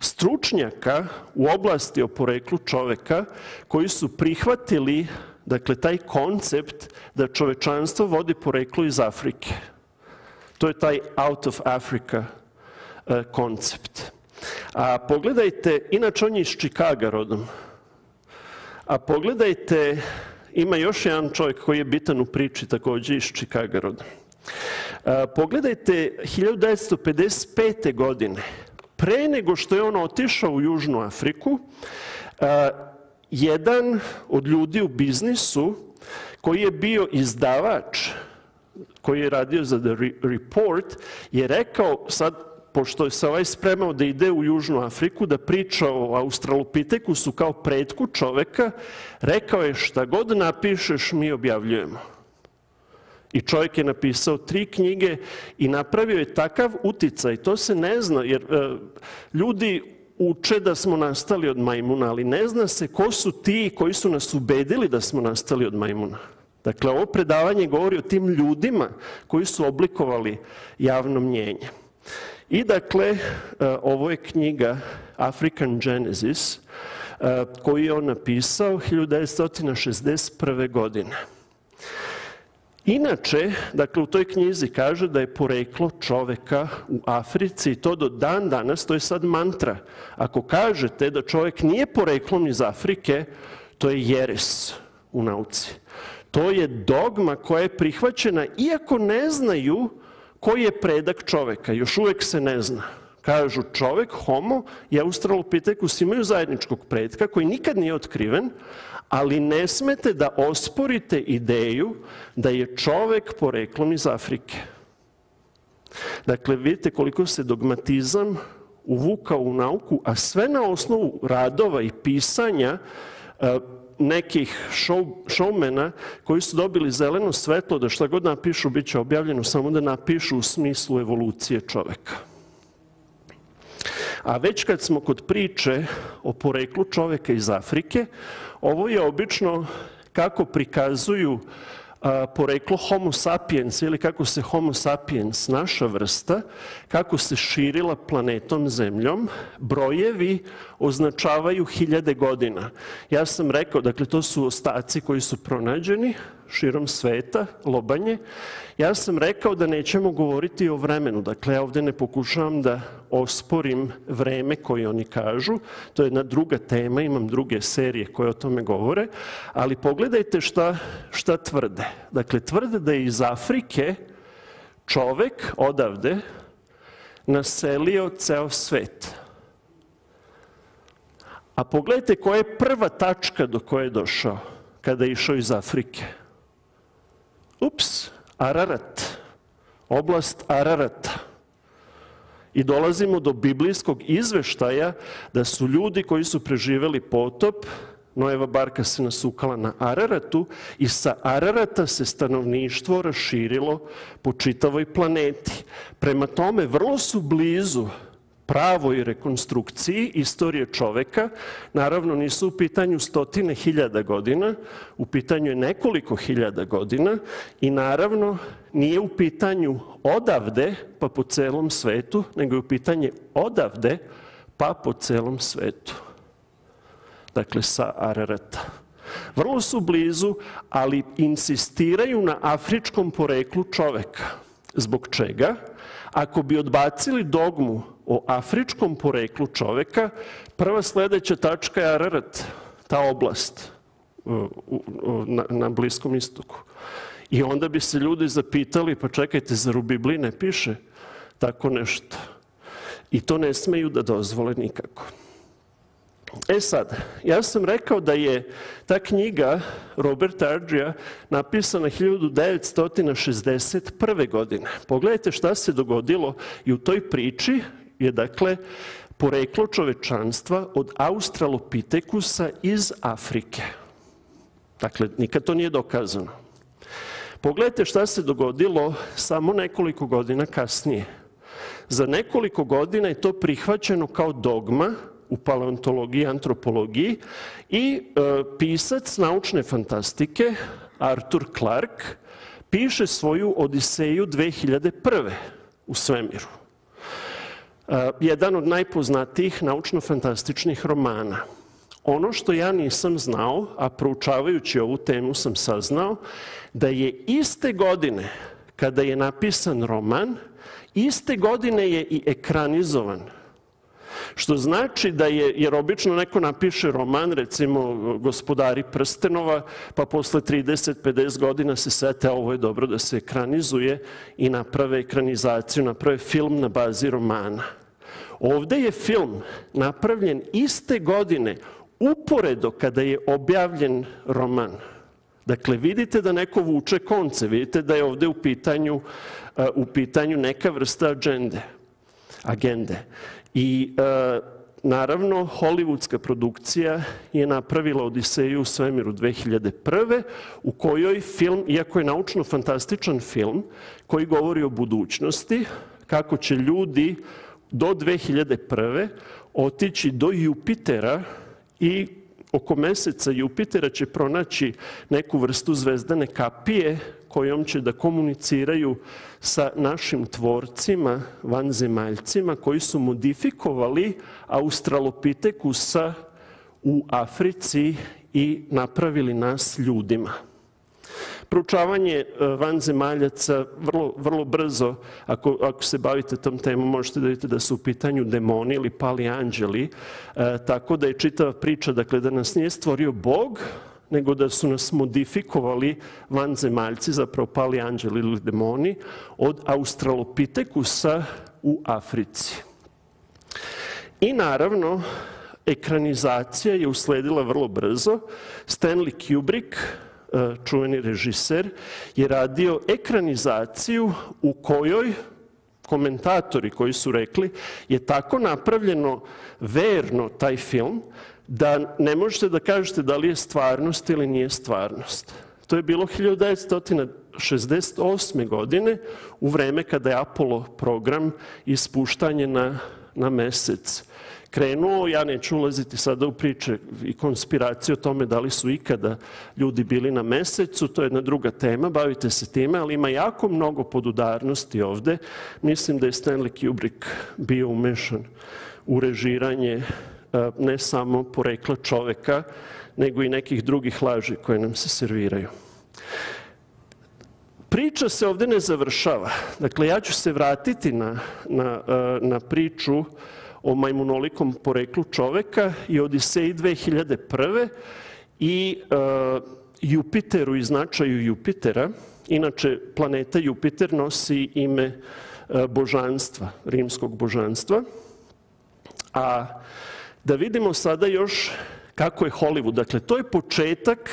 stručnjaka u oblasti o poreklu čoveka koji su prihvatili dakle, taj koncept da čovečanstvo vodi poreklo iz Afrike. To je taj out of Africa koncept. A pogledajte, inače on je iz Čikaga rodom, a pogledajte ima još jedan čovjek koji je bitan u priči takođe iz Čikaga roda. Pogledajte 1955. godine, pre nego što je on otišao u Južnu Afriku, jedan od ljudi u biznisu koji je bio izdavač koji je radio za The Report, je rekao, sad pošto se ovaj spremao da ide u Južnu Afriku, da priča o Australopitekusu kao pretku čoveka, rekao je šta god napišeš mi objavljujemo. I čovjek je napisao tri knjige i napravio je takav uticaj, to se ne zna, jer e, ljudi uče da smo nastali od majmuna, ali ne zna se ko su ti koji su nas ubedili da smo nastali od majmuna. Dakle, ovo predavanje govori o tim ljudima koji su oblikovali javno mnjenje. I dakle, e, ovo je knjiga African Genesis, e, koju je on napisao 1961. godine. Inače, dakle, u toj knjizi kaže da je poreklo čoveka u Africi i to do dan danas, to je sad mantra. Ako kažete da čovek nije poreklom iz Afrike, to je jeres u nauci. To je dogma koja je prihvaćena, iako ne znaju koji je predak čoveka. Još uvek se ne zna. Kažu čovek, homo i australopithecus imaju zajedničkog predka koji nikad nije otkriven, ali ne smete da osporite ideju da je čovek poreklom iz Afrike. Dakle, vidite koliko se dogmatizam uvukao u nauku, a sve na osnovu radova i pisanja e, nekih show, showmena koji su dobili zeleno svetlo da šta god napišu bit će objavljeno, samo da napišu u smislu evolucije čoveka. A već kad smo kod priče o poreklu čoveka iz Afrike, ovo je obično kako prikazuju poreklo homo sapiens ili kako se homo sapiens, naša vrsta, kako se širila planetom Zemljom, brojevi označavaju hiljade godina. Ja sam rekao, dakle, to su ostaci koji su pronađeni širom sveta, lobanje. Ja sam rekao da nećemo govoriti o vremenu. Dakle, ja ovde ne pokušavam da osporim vreme koje oni kažu. To je jedna druga tema, imam druge serije koje o tome govore. Ali pogledajte šta, šta tvrde. Dakle, tvrde da je iz Afrike čovek odavde naselio ceo svet. A pogledajte koja je prva tačka do koje je došao kada je išao iz Afrike. Ups, Ararat, oblast Ararata. I dolazimo do biblijskog izveštaja da su ljudi koji su preživeli potop, Noeva barka se nasukala na Araratu i sa Ararata se stanovništvo raširilo po čitavoj planeti. Prema tome, vrlo su blizu pravoj rekonstrukciji istorije čoveka. Naravno, nisu u pitanju stotine hiljada godina, u pitanju je nekoliko hiljada godina i naravno nije u pitanju odavde pa po celom svetu, nego je u pitanje odavde pa po celom svetu. Dakle, sa Ararata. Vrlo su blizu, ali insistiraju na afričkom poreklu čoveka. Zbog čega? Ako bi odbacili dogmu o afričkom poreklu čoveka, prva sledeća tačka je Ararat, ta oblast na, na Bliskom istoku. I onda bi se ljudi zapitali, pa čekajte, zar u Bibliji ne piše tako nešto? I to ne smeju da dozvole nikako. E sad, ja sam rekao da je ta knjiga Roberta Arđija napisana 1961. godine. Pogledajte šta se dogodilo i u toj priči je dakle poreklo čovečanstva od Australopitekusa iz Afrike. Dakle, nikad to nije dokazano. Pogledajte šta se dogodilo samo nekoliko godina kasnije. Za nekoliko godina je to prihvaćeno kao dogma u paleontologiji i antropologiji i e, pisac naučne fantastike Arthur Clarke piše svoju Odiseju 2001. u svemiru. E, jedan od najpoznatijih naučno-fantastičnih romana. Ono što ja nisam znao, a proučavajući ovu temu sam saznao, da je iste godine kada je napisan roman, iste godine je i ekranizovan Što znači da je, jer obično neko napiše roman, recimo Gospodari prstenova, pa posle 30-50 godina se sete, ovo je dobro da se ekranizuje i naprave ekranizaciju, naprave film na bazi romana. Ovde je film napravljen iste godine, uporedo kada je objavljen roman. Dakle, vidite da neko vuče konce, vidite da je ovde u pitanju, u pitanju neka vrsta agende. Agende. I e, naravno, hollywoodska produkcija je napravila Odiseju u svemiru 2001. u kojoj film, iako je naučno-fantastičan film, koji govori o budućnosti, kako će ljudi do 2001. otići do Jupitera i oko meseca Jupitera će pronaći neku vrstu zvezdane kapije kojom će da komuniciraju sa našim tvorcima, vanzemaljcima, koji su modifikovali Australopitekusa u Africi i napravili nas ljudima. Proučavanje e, vanzemaljaca vrlo, vrlo brzo, ako, ako se bavite tom temom, možete da vidite da su u pitanju demoni ili pali anđeli, e, tako da je čitava priča, dakle, da nas nije stvorio Bog, nego da su nas modifikovali vanzemaljci, zapravo pali anđeli ili demoni, od Australopitekusa u Africi. I naravno, ekranizacija je usledila vrlo brzo. Stanley Kubrick, čuveni režiser, je radio ekranizaciju u kojoj komentatori koji su rekli je tako napravljeno verno taj film da ne možete da kažete da li je stvarnost ili nije stvarnost. To je bilo 1968. godine u vreme kada je Apollo program ispuštanje na, na mesec krenuo. Ja neću ulaziti sada u priče i konspiracije o tome da li su ikada ljudi bili na mesecu, to je jedna druga tema, bavite se time, ali ima jako mnogo podudarnosti ovde. Mislim da je Stanley Kubrick bio umešan u režiranje E, ne samo porekla čoveka, nego i nekih drugih laži koje nam se serviraju. Priča se ovde ne završava. Dakle, ja ću se vratiti na, e, na priču o majmunolikom poreklu čoveka i Odiseji 2001. i uh, Jupiteru i značaju Jupitera. Inače, planeta Jupiter nosi ime uh, božanstva, rimskog božanstva. A da vidimo sada još kako je Hollywood. Dakle, to je početak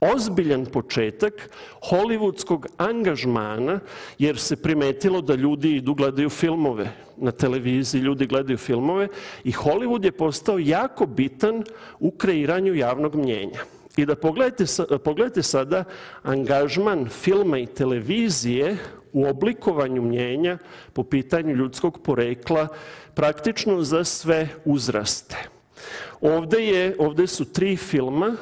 ozbiljan početak hollywoodskog angažmana, jer se primetilo da ljudi idu gledaju filmove na televiziji, ljudi gledaju filmove i Hollywood je postao jako bitan u kreiranju javnog mnjenja. I da pogledate, pogledajte sada angažman filma i televizije u oblikovanju mnjenja po pitanju ljudskog porekla praktično za sve uzraste. Ovde, je, ovde su tri filma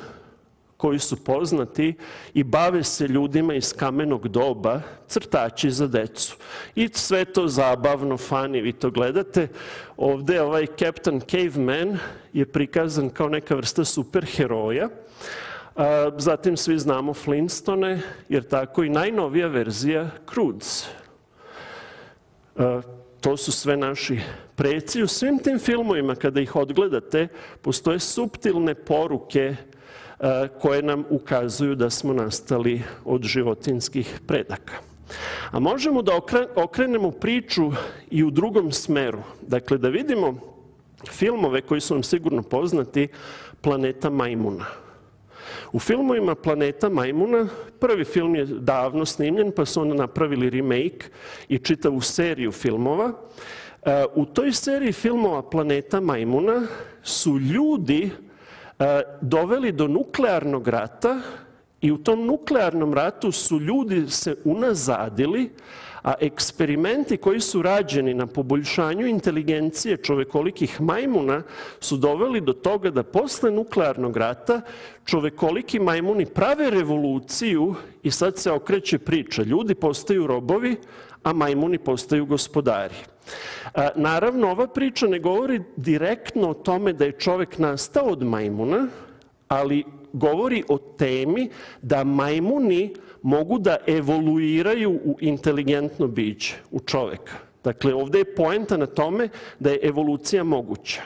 koji su poznati i bave se ljudima iz kamenog doba, crtači za decu. I sve to zabavno, fani, vi to gledate. Ovde ovaj Captain Caveman je prikazan kao neka vrsta superheroja. Zatim svi znamo Flintstone, jer tako i najnovija verzija Croods. To su sve naši preci. U svim tim filmovima, kada ih odgledate, postoje subtilne poruke koje nam ukazuju da smo nastali od životinskih predaka. A možemo da okrenemo priču i u drugom smeru. Dakle, da vidimo filmove koji su nam sigurno poznati, Planeta majmuna. U filmovima Planeta majmuna, prvi film je davno snimljen, pa su onda napravili remake i čitavu seriju filmova. E, u toj seriji filmova Planeta majmuna su ljudi e, doveli do nuklearnog rata i u tom nuklearnom ratu su ljudi se unazadili, a eksperimenti koji su rađeni na poboljšanju inteligencije čovekolikih majmuna su doveli do toga da posle nuklearnog rata čovekoliki majmuni prave revoluciju i sad se okreće priča. Ljudi postaju robovi, a majmuni postaju gospodari. Naravno, ova priča ne govori direktno o tome da je čovek nastao od majmuna, ali govori o temi da majmuni mogu da evoluiraju u inteligentno biće, u čoveka. Dakle, ovde je poenta na tome da je evolucija moguća.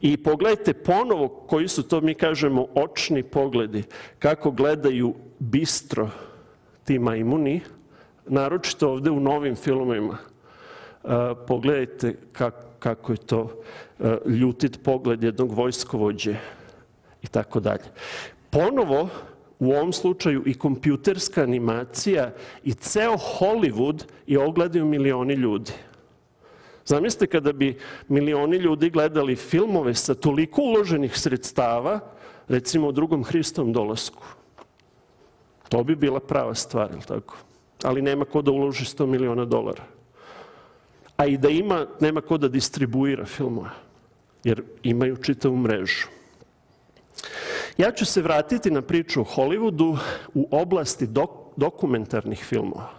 I pogledajte ponovo koji su to, mi kažemo, očni pogledi, kako gledaju bistro ti majmuni, naročito ovde u novim filmovima. Pogledajte kako je to ljutit pogled jednog vojskovođe i tako dalje. Ponovo u ovom slučaju i kompjuterska animacija i ceo Hollywood je ogledaju milioni ljudi. Zamislite kada bi milioni ljudi gledali filmove sa toliko uloženih sredstava, recimo u drugom Hristom dolasku. To bi bila prava stvar? Ali nema ko da uloži 100 miliona dolara. A i da ima, nema ko da distribuira filmove, jer imaju čitavu mrežu. Ja ću se vratiti na priču o Hollywoodu u oblasti dok, dokumentarnih filmova.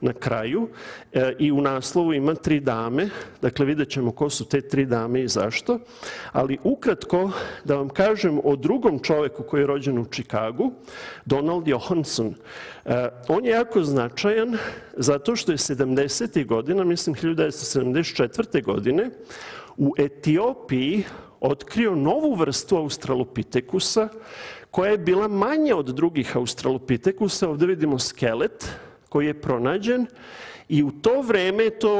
Na kraju e, i u naslovu ima tri dame, dakle vidjet ćemo ko su te tri dame i zašto, ali ukratko da vam kažem o drugom čoveku koji je rođen u Čikagu, Donald Johansson. E, on je jako značajan zato što je 70. godina, mislim 1974. godine, u Etiopiji otkrio novu vrstu australopitekusa koja je bila manja od drugih australopitekusa. Ovde vidimo skelet koji je pronađen i u to vreme je to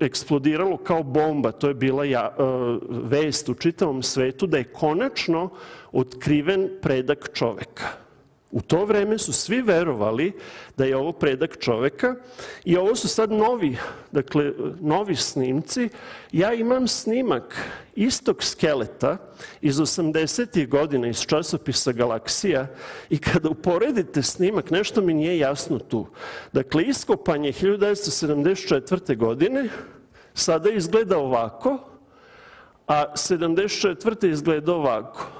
eksplodiralo kao bomba. To je bila ja, uh, vest u čitavom svetu da je konačno otkriven predak čoveka. U to vreme su svi verovali da je ovo predak čoveka i ovo su sad novi, dakle, novi snimci. Ja imam snimak istog skeleta iz 80. godina iz časopisa Galaksija i kada uporedite snimak, nešto mi nije jasno tu. Dakle, iskopan je 1974. godine, sada izgleda ovako, a 74. izgleda ovako.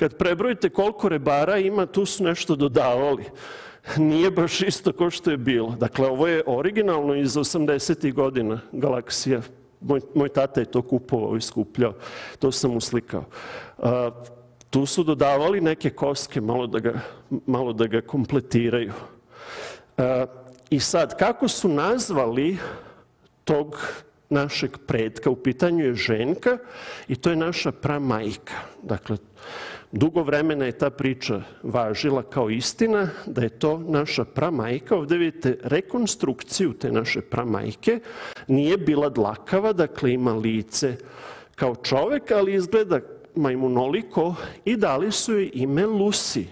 Kad prebrojite koliko rebara ima, tu su nešto dodavali. Nije baš isto kao što je bilo. Dakle, ovo je originalno iz 80. godina galaksija. Moj, moj tata je to kupovao i skupljao. To sam uslikao. Tu su dodavali neke koske, malo da ga, malo da ga kompletiraju. I sad, kako su nazvali tog našeg predka? U pitanju je ženka i to je naša pramajka. Dakle, Dugo vremena je ta priča važila kao istina, da je to naša pramajka. Ovde vidite rekonstrukciju te naše pramajke. Nije bila dlakava, dakle ima lice kao čovek, ali izgleda majmunoliko i dali su joj ime Lucy,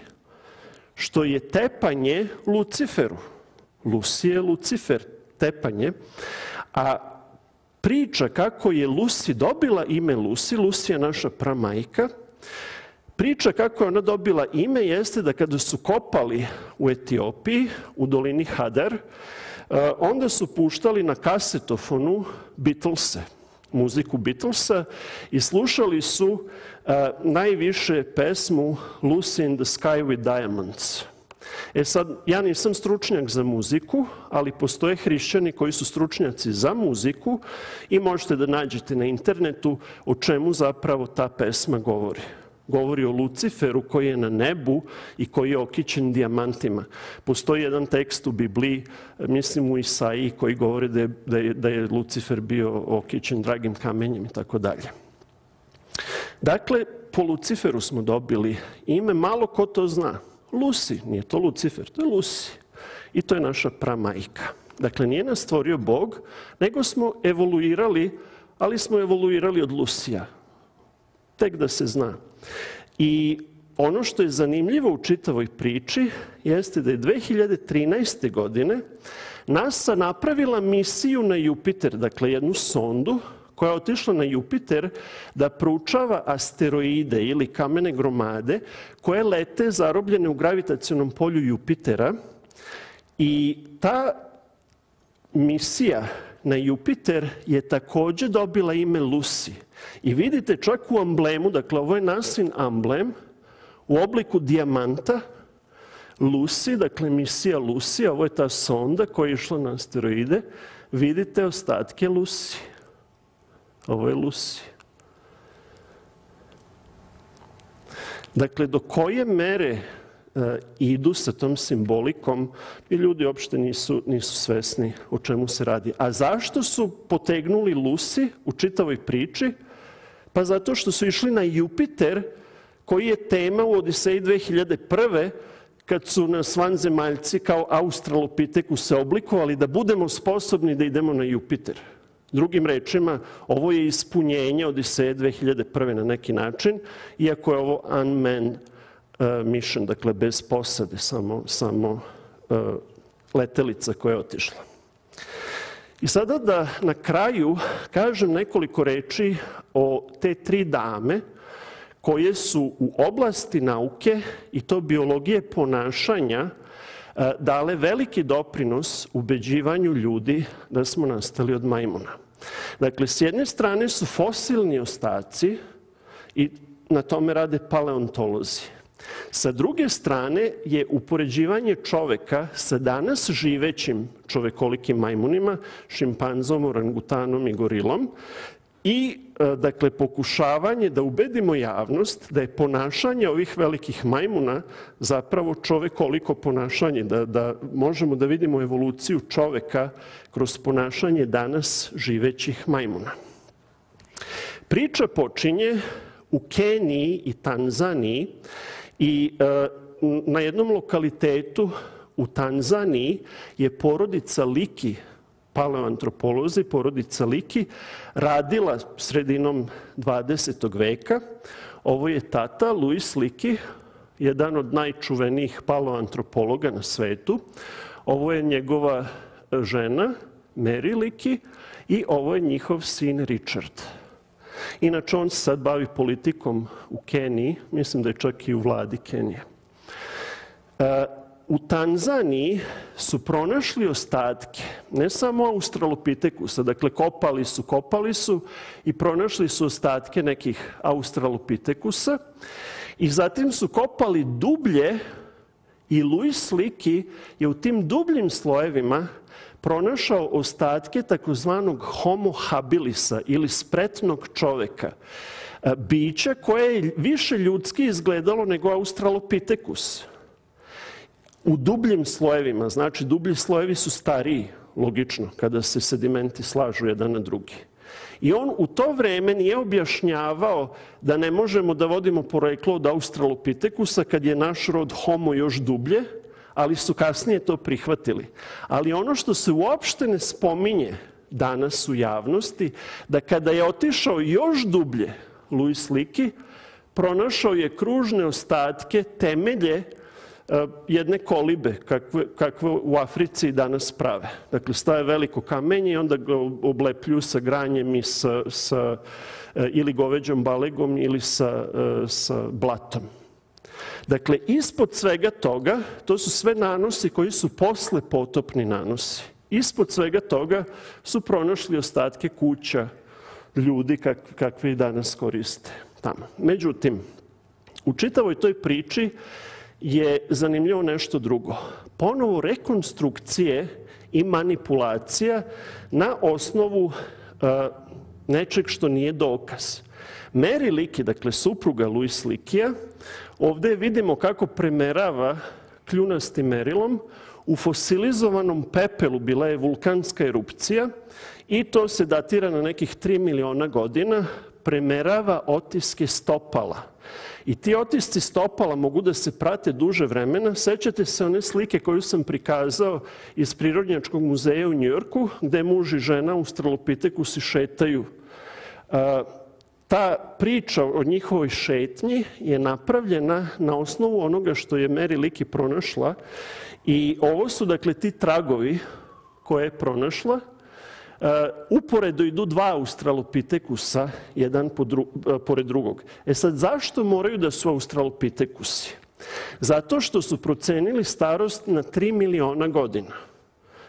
što je tepanje Luciferu. Lucy je Lucifer, tepanje. A priča kako je Lucy dobila ime Lucy, Lucy je naša pramajka, Priča kako je ona dobila ime jeste da kada su kopali u Etiopiji, u dolini Hadar, eh, onda su puštali na kasetofonu Beatlese, muziku Beatlesa i slušali su eh, najviše pesmu Lucy in the Sky with Diamonds. E sad, ja nisam stručnjak za muziku, ali postoje hrišćani koji su stručnjaci za muziku i možete da nađete na internetu o čemu zapravo ta pesma govori govori o Luciferu koji je na nebu i koji je okićen dijamantima. Postoji jedan tekst u Bibliji, mislim u Isaiji, koji govori da je, da je, da je Lucifer bio okićen dragim kamenjem i tako dalje. Dakle, po Luciferu smo dobili ime, malo ko to zna. Lusi, nije to Lucifer, to je Lusi. I to je naša pramajka. Dakle, nije nas stvorio Bog, nego smo evoluirali, ali smo evoluirali od Lusija. Tek da se zna. I ono što je zanimljivo u čitavoj priči jeste da je 2013. godine NASA napravila misiju na Jupiter, dakle jednu sondu koja je otišla na Jupiter da proučava asteroide ili kamene gromade koje lete zarobljene u gravitacionom polju Jupitera i ta misija na Jupiter je takođe dobila ime Lucy. I vidite čak u amblemu, dakle ovo je nasin amblem, u obliku dijamanta, Lucy, dakle misija Lucy, ovo je ta sonda koja je išla na asteroide, vidite ostatke Lucy. Ovo je Lucy. Dakle, do koje mere E, idu sa tom simbolikom i ljudi uopšte nisu, nisu svesni o čemu se radi. A zašto su potegnuli Lusi u čitavoj priči? Pa zato što su išli na Jupiter, koji je tema u Odiseji 2001 kad su nas vanzemaljci kao australopiteku se oblikovali da budemo sposobni da idemo na Jupiter. Drugim rečima, ovo je ispunjenje Odiseje 2001. na neki način, iako je ovo unmanned E, mission, dakle bez posade, samo, samo e, letelica koja je otišla. I sada da na kraju kažem nekoliko reči o te tri dame koje su u oblasti nauke i to biologije ponašanja e, dale veliki doprinos ubeđivanju ljudi da smo nastali od majmuna. Dakle, s jedne strane su fosilni ostaci i na tome rade paleontolozi. Sa druge strane je upoređivanje čoveka sa danas živećim čovekolikim majmunima, šimpanzom, orangutanom i gorilom, i e, dakle pokušavanje da ubedimo javnost da je ponašanje ovih velikih majmuna zapravo čovekoliko ponašanje, da, da možemo da vidimo evoluciju čoveka kroz ponašanje danas živećih majmuna. Priča počinje u Keniji i Tanzaniji i e, na jednom lokalitetu u Tanzaniji je porodica Liki paleoantropolozi, porodica Liki, radila sredinom 20. veka. Ovo je tata, Louis Liki, jedan od najčuvenijih paleoantropologa na svetu. Ovo je njegova žena, Mary Liki, i ovo je njihov sin Richard. Inače, on se sad bavi politikom u Keniji, mislim da je čak i u vladi Kenije. E, u Tanzaniji su pronašli ostatke, ne samo australopitekusa, dakle kopali su, kopali su i pronašli su ostatke nekih australopitekusa i zatim su kopali dublje i Louis Leakey je u tim dubljim slojevima pronašao ostatke takozvanog homo habilisa ili spretnog čoveka. Bića koje je više ljudski izgledalo nego australopitekus u dubljim slojevima, znači dublji slojevi su stariji, logično, kada se sedimenti slažu jedan na drugi. I on u to vreme nije objašnjavao da ne možemo da vodimo poreklo od Australopitekusa kad je naš rod homo još dublje, ali su kasnije to prihvatili. Ali ono što se uopšte ne spominje danas u javnosti, da kada je otišao još dublje Louis Leakey, pronašao je kružne ostatke, temelje Eh, jedne kolibe kakve, kakve u Africi danas prave. Dakle, staje veliko kamenje i onda ga oblepljuju sa granjem i sa, sa eh, ili goveđom balegom ili sa, eh, sa blatom. Dakle, ispod svega toga, to su sve nanosi koji su posle potopni nanosi. Ispod svega toga su pronašli ostatke kuća ljudi kak, kakve i danas koriste tamo. Međutim, u čitavoj toj priči je zanimljivo nešto drugo. Ponovo rekonstrukcije i manipulacija na osnovu uh, nečeg što nije dokaz. Mary Liki, dakle supruga Louis Likija, ovde vidimo kako premerava kljunastim merilom u fosilizovanom pepelu bila je vulkanska erupcija i to se datira na nekih 3 miliona godina, premerava otiske stopala I ti otisci stopala mogu da se prate duže vremena. Sećate se one slike koju sam prikazao iz Prirodnjačkog muzeja u Njujorku, gde muž i žena u stralopiteku se šetaju. Ta priča o njihovoj šetnji je napravljena na osnovu onoga što je Mary Liki pronašla i ovo su dakle ti tragovi koje je pronašla Uh, uporedo idu dva australopitekusa, jedan uh, pored drugog. E sad, zašto moraju da su australopitekusi? Zato što su procenili starost na 3 miliona godina.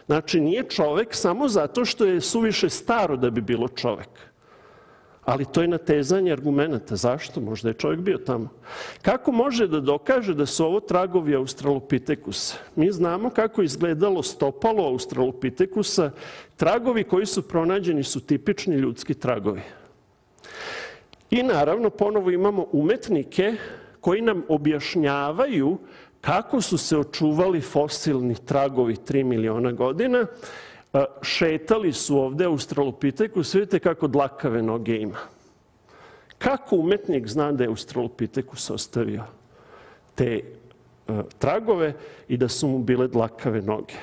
Znači, nije čovek samo zato što je suviše staro da bi bilo čovek. Ali to je natezanje argumenta. Zašto? Možda je čovjek bio tamo. Kako može da dokaže da su ovo tragovi Australopitekusa? Mi znamo kako izgledalo stopalo Australopitekusa. Tragovi koji su pronađeni su tipični ljudski tragovi. I naravno, ponovo imamo umetnike koji nam objašnjavaju kako su se očuvali fosilni tragovi 3 miliona godina šetali su ovde Australopitekus, vidite kako dlakave noge ima. Kako umetnik zna da je Australopitekus ostavio te tragove i da su mu bile dlakave noge?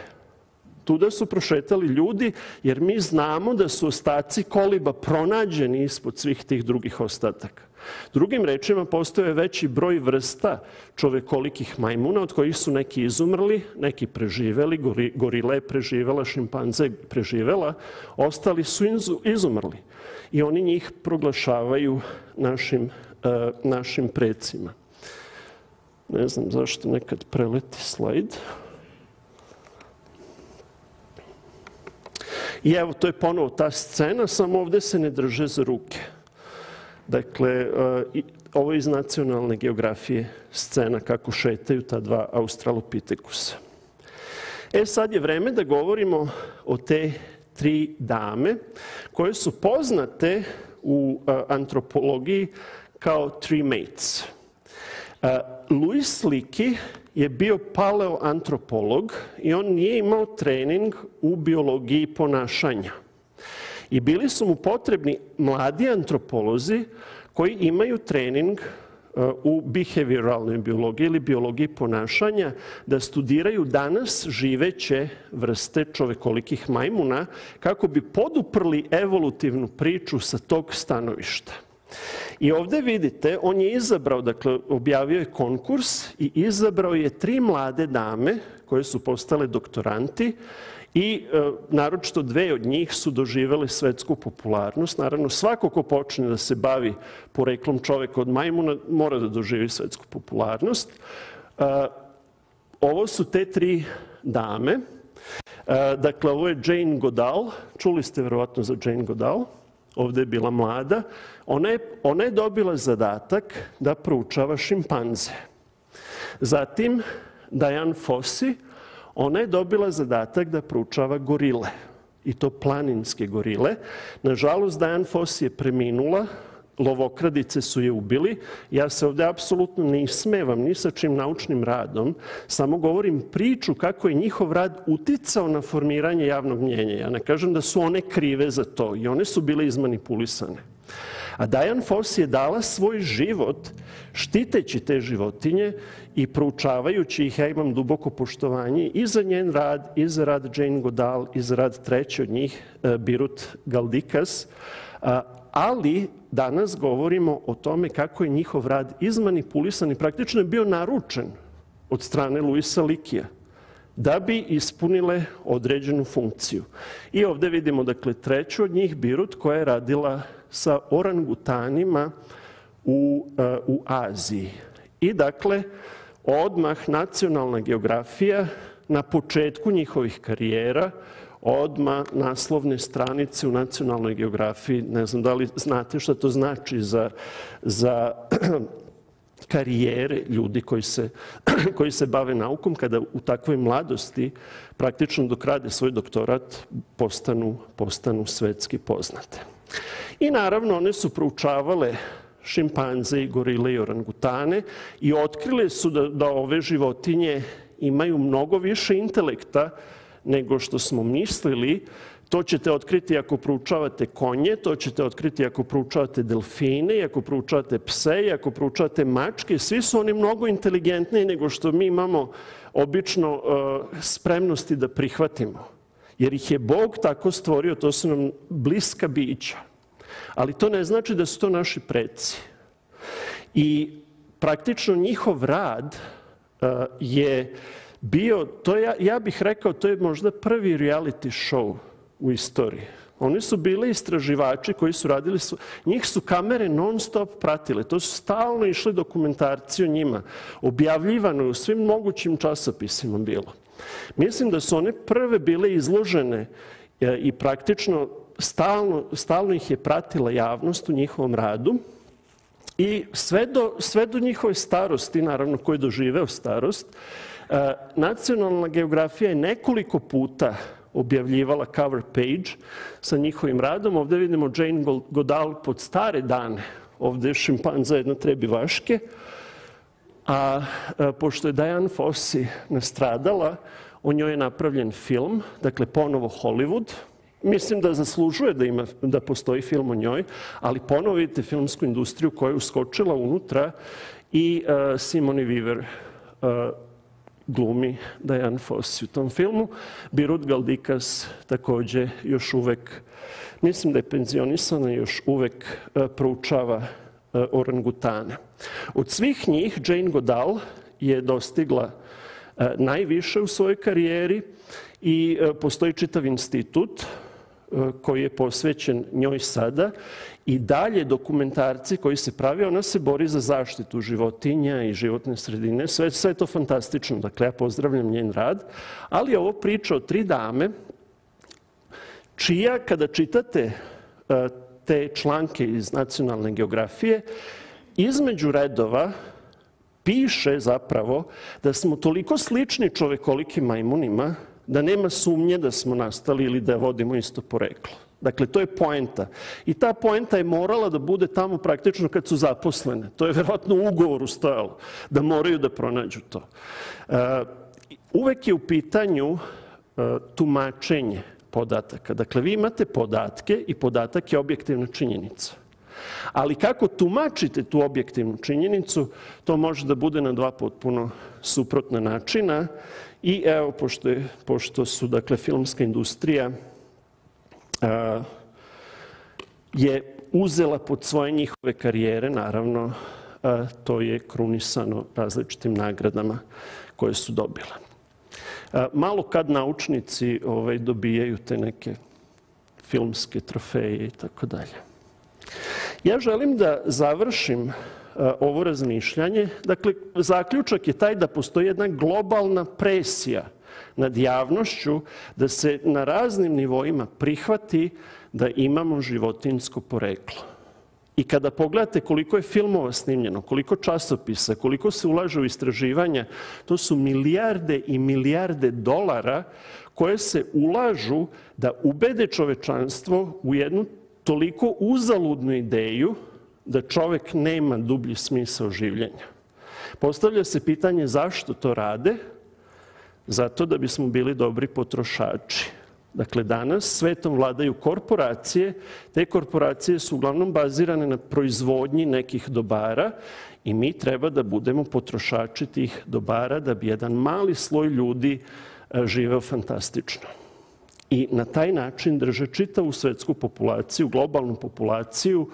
Tuda su prošetali ljudi, jer mi znamo da su ostaci koliba pronađeni ispod svih tih drugih ostataka. Drugim rečima, postoje veći broj vrsta čovekolikih majmuna, od kojih su neki izumrli, neki preživeli, gorile je preživela, šimpanze je preživela, ostali su izumrli. I oni njih proglašavaju našim, e, našim predcima. Ne znam zašto nekad preleti slajd. I evo, to je ponovo ta scena, samo ovde se ne drže za ruke. Dakle, e, ovo je iz nacionalne geografije scena kako šetaju ta dva australopitekusa. E sad je vreme da govorimo o te tri dame koje su poznate u e, antropologiji kao three mates. E, Louis Leakey je bio paleoantropolog i on nije imao trening u biologiji ponašanja. I bili su mu potrebni mladi antropolozi koji imaju trening uh, u behavioralnoj biologiji ili biologiji ponašanja da studiraju danas živeće vrste čovekolikih majmuna kako bi poduprli evolutivnu priču sa tog stanovišta. I ovde vidite, on je izabrao, dakle, objavio je konkurs i izabrao je tri mlade dame koje su postale doktoranti i e, naročito dve od njih su doživele svetsku popularnost. Naravno, svako ko počne da se bavi poreklom čoveka od majmuna mora da doživi svetsku popularnost. E, ovo su te tri dame. E, dakle, ovo je Jane Goodall. Čuli ste verovatno za Jane Goodall. Ovde je bila mlada. Ona je, ona je dobila zadatak da proučava šimpanze. Zatim, Diane Fossey, Ona je dobila zadatak da proučava gorile, i to planinske gorile. Nažalost, Diane Foss je preminula, lovokradice su je ubili. Ja se ovde apsolutno ne ismevam ni sa čim naučnim radom, samo govorim priču kako je njihov rad uticao na formiranje javnog mnjenja. Ja ne kažem da su one krive za to i one su bile izmanipulisane. A Diane Foss je dala svoj život štiteći te životinje i proučavajući ih, ja imam duboko poštovanje i za njen rad, i za rad Jane Goodall, i za rad treće od njih, e, Birut Galdikas, ali danas govorimo o tome kako je njihov rad izmanipulisan i praktično je bio naručen od strane Luisa Likija da bi ispunile određenu funkciju. I ovde vidimo, dakle, treću od njih, Birut, koja je radila sa orangutanima u, e, u Aziji. I, dakle, odmah nacionalna geografija na početku njihovih karijera, odma naslovne stranice u nacionalnoj geografiji. Ne znam da li znate šta to znači za, [CLEARS THROAT] karijere ljudi koji se, [CLEARS THROAT] koji se bave naukom, kada u takvoj mladosti, praktično dok rade svoj doktorat, postanu, postanu svetski poznate. I naravno, one su proučavale šimpanze gorile i orangutane i otkrile su da, da ove životinje imaju mnogo više intelekta nego što smo mislili. To ćete otkriti ako proučavate konje, to ćete otkriti ako proučavate delfine, ako proučavate pse, ako proučavate mačke. Svi su oni mnogo inteligentniji nego što mi imamo obično uh, spremnosti da prihvatimo. Jer ih je Bog tako stvorio, to su nam bliska bića. Ali to ne znači da su to naši preci. I praktično njihov rad uh, je bio, to ja, ja bih rekao, to je možda prvi reality show u istoriji. Oni su bili istraživači koji su radili, su, njih su kamere non stop pratile. To su stalno išli dokumentarci o njima. Objavljivano u svim mogućim časopisima bilo. Mislim da su one prve bile izložene e, i praktično stalno, ih je pratila javnost u njihovom radu i sve do, sve njihove starosti, naravno koji je doživeo starost, e, nacionalna geografija je nekoliko puta objavljivala cover page sa njihovim radom. Ovde vidimo Jane Goodall pod stare dane. Ovde je šimpanza jedna trebivaške. A, a pošto je Diane Fossey nastradala, o njoj je napravljen film, dakle ponovo Hollywood. Mislim da zaslužuje da, ima, da postoji film o njoj, ali ponovo vidite filmsku industriju koja je uskočila unutra i uh, Simone Weaver uh, glumi Diane Fossey u tom filmu. Birut Galdikas takođe još uvek, mislim da je penzionisana, još uvek uh, proučava orangutana. Od svih njih Jane Goodall je dostigla najviše u svojoj karijeri i postoji čitav institut koji je posvećen njoj sada i dalje dokumentarci koji se pravi, ona se bori za zaštitu životinja i životne sredine. Sve, je to fantastično, dakle ja pozdravljam njen rad, ali ovo priča o tri dame čija, kada čitate te članke iz nacionalne geografije, između redova piše zapravo da smo toliko slični čovekolikim majmunima da nema sumnje da smo nastali ili da vodimo isto poreklo. Dakle, to je poenta. I ta poenta je morala da bude tamo praktično kad su zaposlene. To je verovatno u ugovoru stojalo, da moraju da pronađu to. Uh, uvek je u pitanju uh, tumačenje podataka. Dakle, vi imate podatke i podatak je objektivna činjenica. Ali kako tumačite tu objektivnu činjenicu, to može da bude na dva potpuno suprotna načina. I evo, pošto, pošto su, dakle, filmska industrija a, je uzela pod svoje njihove karijere, naravno, to je krunisano različitim nagradama koje su dobile. Malo kad naučnici ovaj, dobijaju te neke filmske trofeje i tako dalje. Ja želim da završim ovo razmišljanje. Dakle, zaključak je taj da postoji jedna globalna presija nad javnošću da se na raznim nivoima prihvati da imamo životinsko poreklo. I kada pogledate koliko je filmova snimljeno, koliko časopisa, koliko se ulaže u istraživanja, to su milijarde i milijarde dolara koje se ulažu da ubede čovečanstvo u jednu toliko uzaludnu ideju da čovek nema dublji smisao življenja. Postavlja se pitanje zašto to rade? Zato da bismo bili dobri potrošači. Dakle, danas svetom vladaju korporacije. Te korporacije su uglavnom bazirane na proizvodnji nekih dobara i mi treba da budemo potrošači tih dobara da bi jedan mali sloj ljudi e, živeo fantastično. I na taj način drže čitavu svetsku populaciju, globalnu populaciju,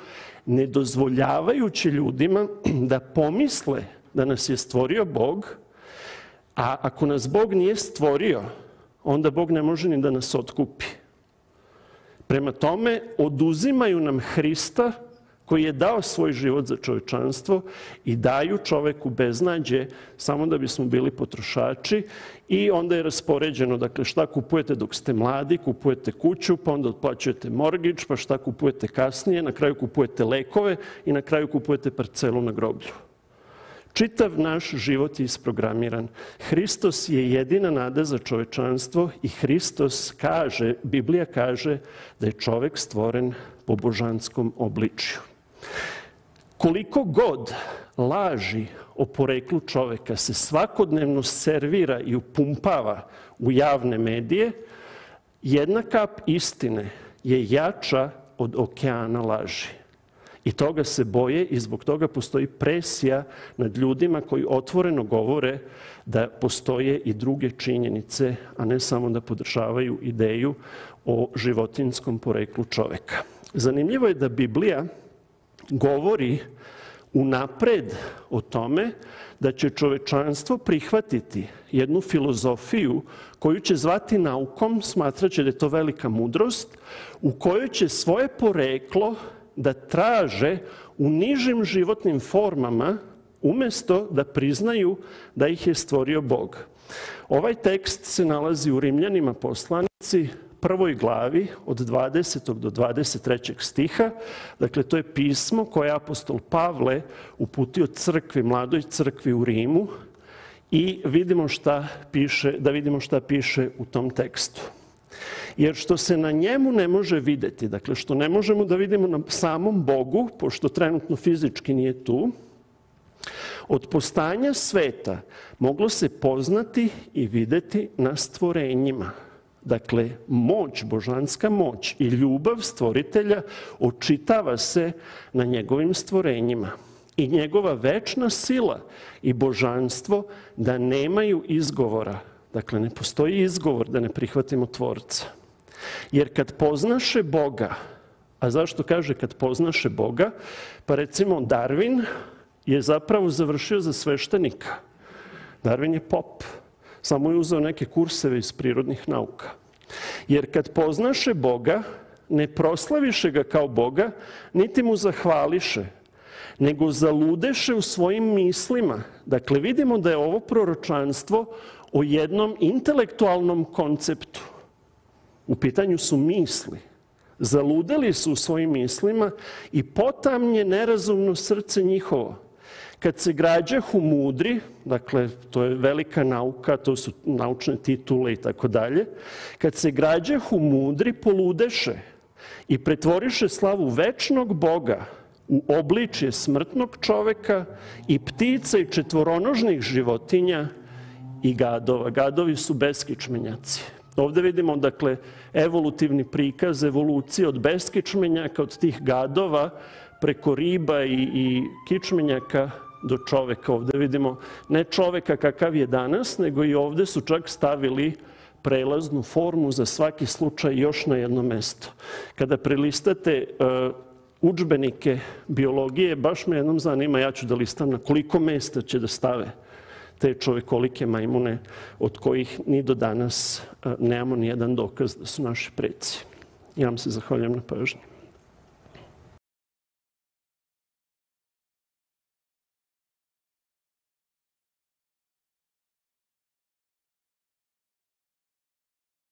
ne dozvoljavajući ljudima [CLEARS THROAT] da pomisle da nas je stvorio Bog, a ako nas Bog nije stvorio, onda Bog ne može ni da nas otkupi. Prema tome, oduzimaju nam Hrista koji je dao svoj život za čovečanstvo i daju čoveku beznađe samo da bismo bili potrošači i onda je raspoređeno, dakle šta kupujete dok ste mladi, kupujete kuću, pa onda otplaćujete morgič, pa šta kupujete kasnije, na kraju kupujete lekove i na kraju kupujete parcelu na groblju. Čitav naš život je isprogramiran. Hristos je jedina nada za čovečanstvo i Hristos kaže, Biblija kaže da je čovek stvoren po božanskom obličju. Koliko god laži o poreklu čoveka se svakodnevno servira i upumpava u javne medije, jedna kap istine je jača od okeana laži. I toga se boje i zbog toga postoji presija nad ljudima koji otvoreno govore da postoje i druge činjenice, a ne samo da podržavaju ideju o životinskom poreklu čoveka. Zanimljivo je da Biblija govori unapred o tome da će čovečanstvo prihvatiti jednu filozofiju koju će zvati naukom, smatraće da je to velika mudrost, u kojoj će svoje poreklo da traže u nižim životnim formama umesto da priznaju da ih je stvorio Bog. Ovaj tekst se nalazi u Rimljanima poslanici prvoj glavi od 20. do 23. stiha. Dakle, to je pismo koje je apostol Pavle uputio crkvi, mladoj crkvi u Rimu i vidimo šta piše, da vidimo šta piše u tom tekstu. Jer što se na njemu ne može videti, dakle što ne možemo da vidimo na samom Bogu, pošto trenutno fizički nije tu, od postanja sveta moglo se poznati i videti na stvorenjima. Dakle, moć, božanska moć i ljubav stvoritelja očitava se na njegovim stvorenjima. I njegova večna sila i božanstvo da nemaju izgovora. Dakle, ne postoji izgovor da ne prihvatimo tvorca. Jer kad poznaše Boga, A zašto kaže kad poznaše Boga? Pa recimo Darwin je zapravo završio za sveštenika. Darwin je pop. Samo je uzeo neke kurseve iz prirodnih nauka. Jer kad poznaše Boga, ne proslaviše ga kao Boga, niti mu zahvališe, nego zaludeše u svojim mislima. Dakle, vidimo da je ovo proročanstvo o jednom intelektualnom konceptu. U pitanju su misli. Zaludeli su u svojim mislima i potamnje nerazumno srce njihovo. Kad se građahu mudri, dakle, to je velika nauka, to su naučne titule i tako dalje, kad se građahu mudri, poludeše i pretvoriše slavu večnog Boga u obličje smrtnog čoveka i ptica i četvoronožnih životinja i gadova. Gadovi su beskičmenjaci. Ovde vidimo, dakle, evolutivni prikaz evolucije od beskičmenjaka, od tih gadova, preko riba i, i kičmenjaka do čoveka. Ovde vidimo ne čoveka kakav je danas, nego i ovde su čak stavili prelaznu formu za svaki slučaj još na jedno mesto. Kada prelistate uh, učbenike biologije, baš me jednom zanima, ja ću da listam na koliko mesta će da stave te čovekolike majmune od kojih ni do danas uh, nemamo ni jedan dokaz da su naši preci. Ja vam se zahvaljujem na pažnju.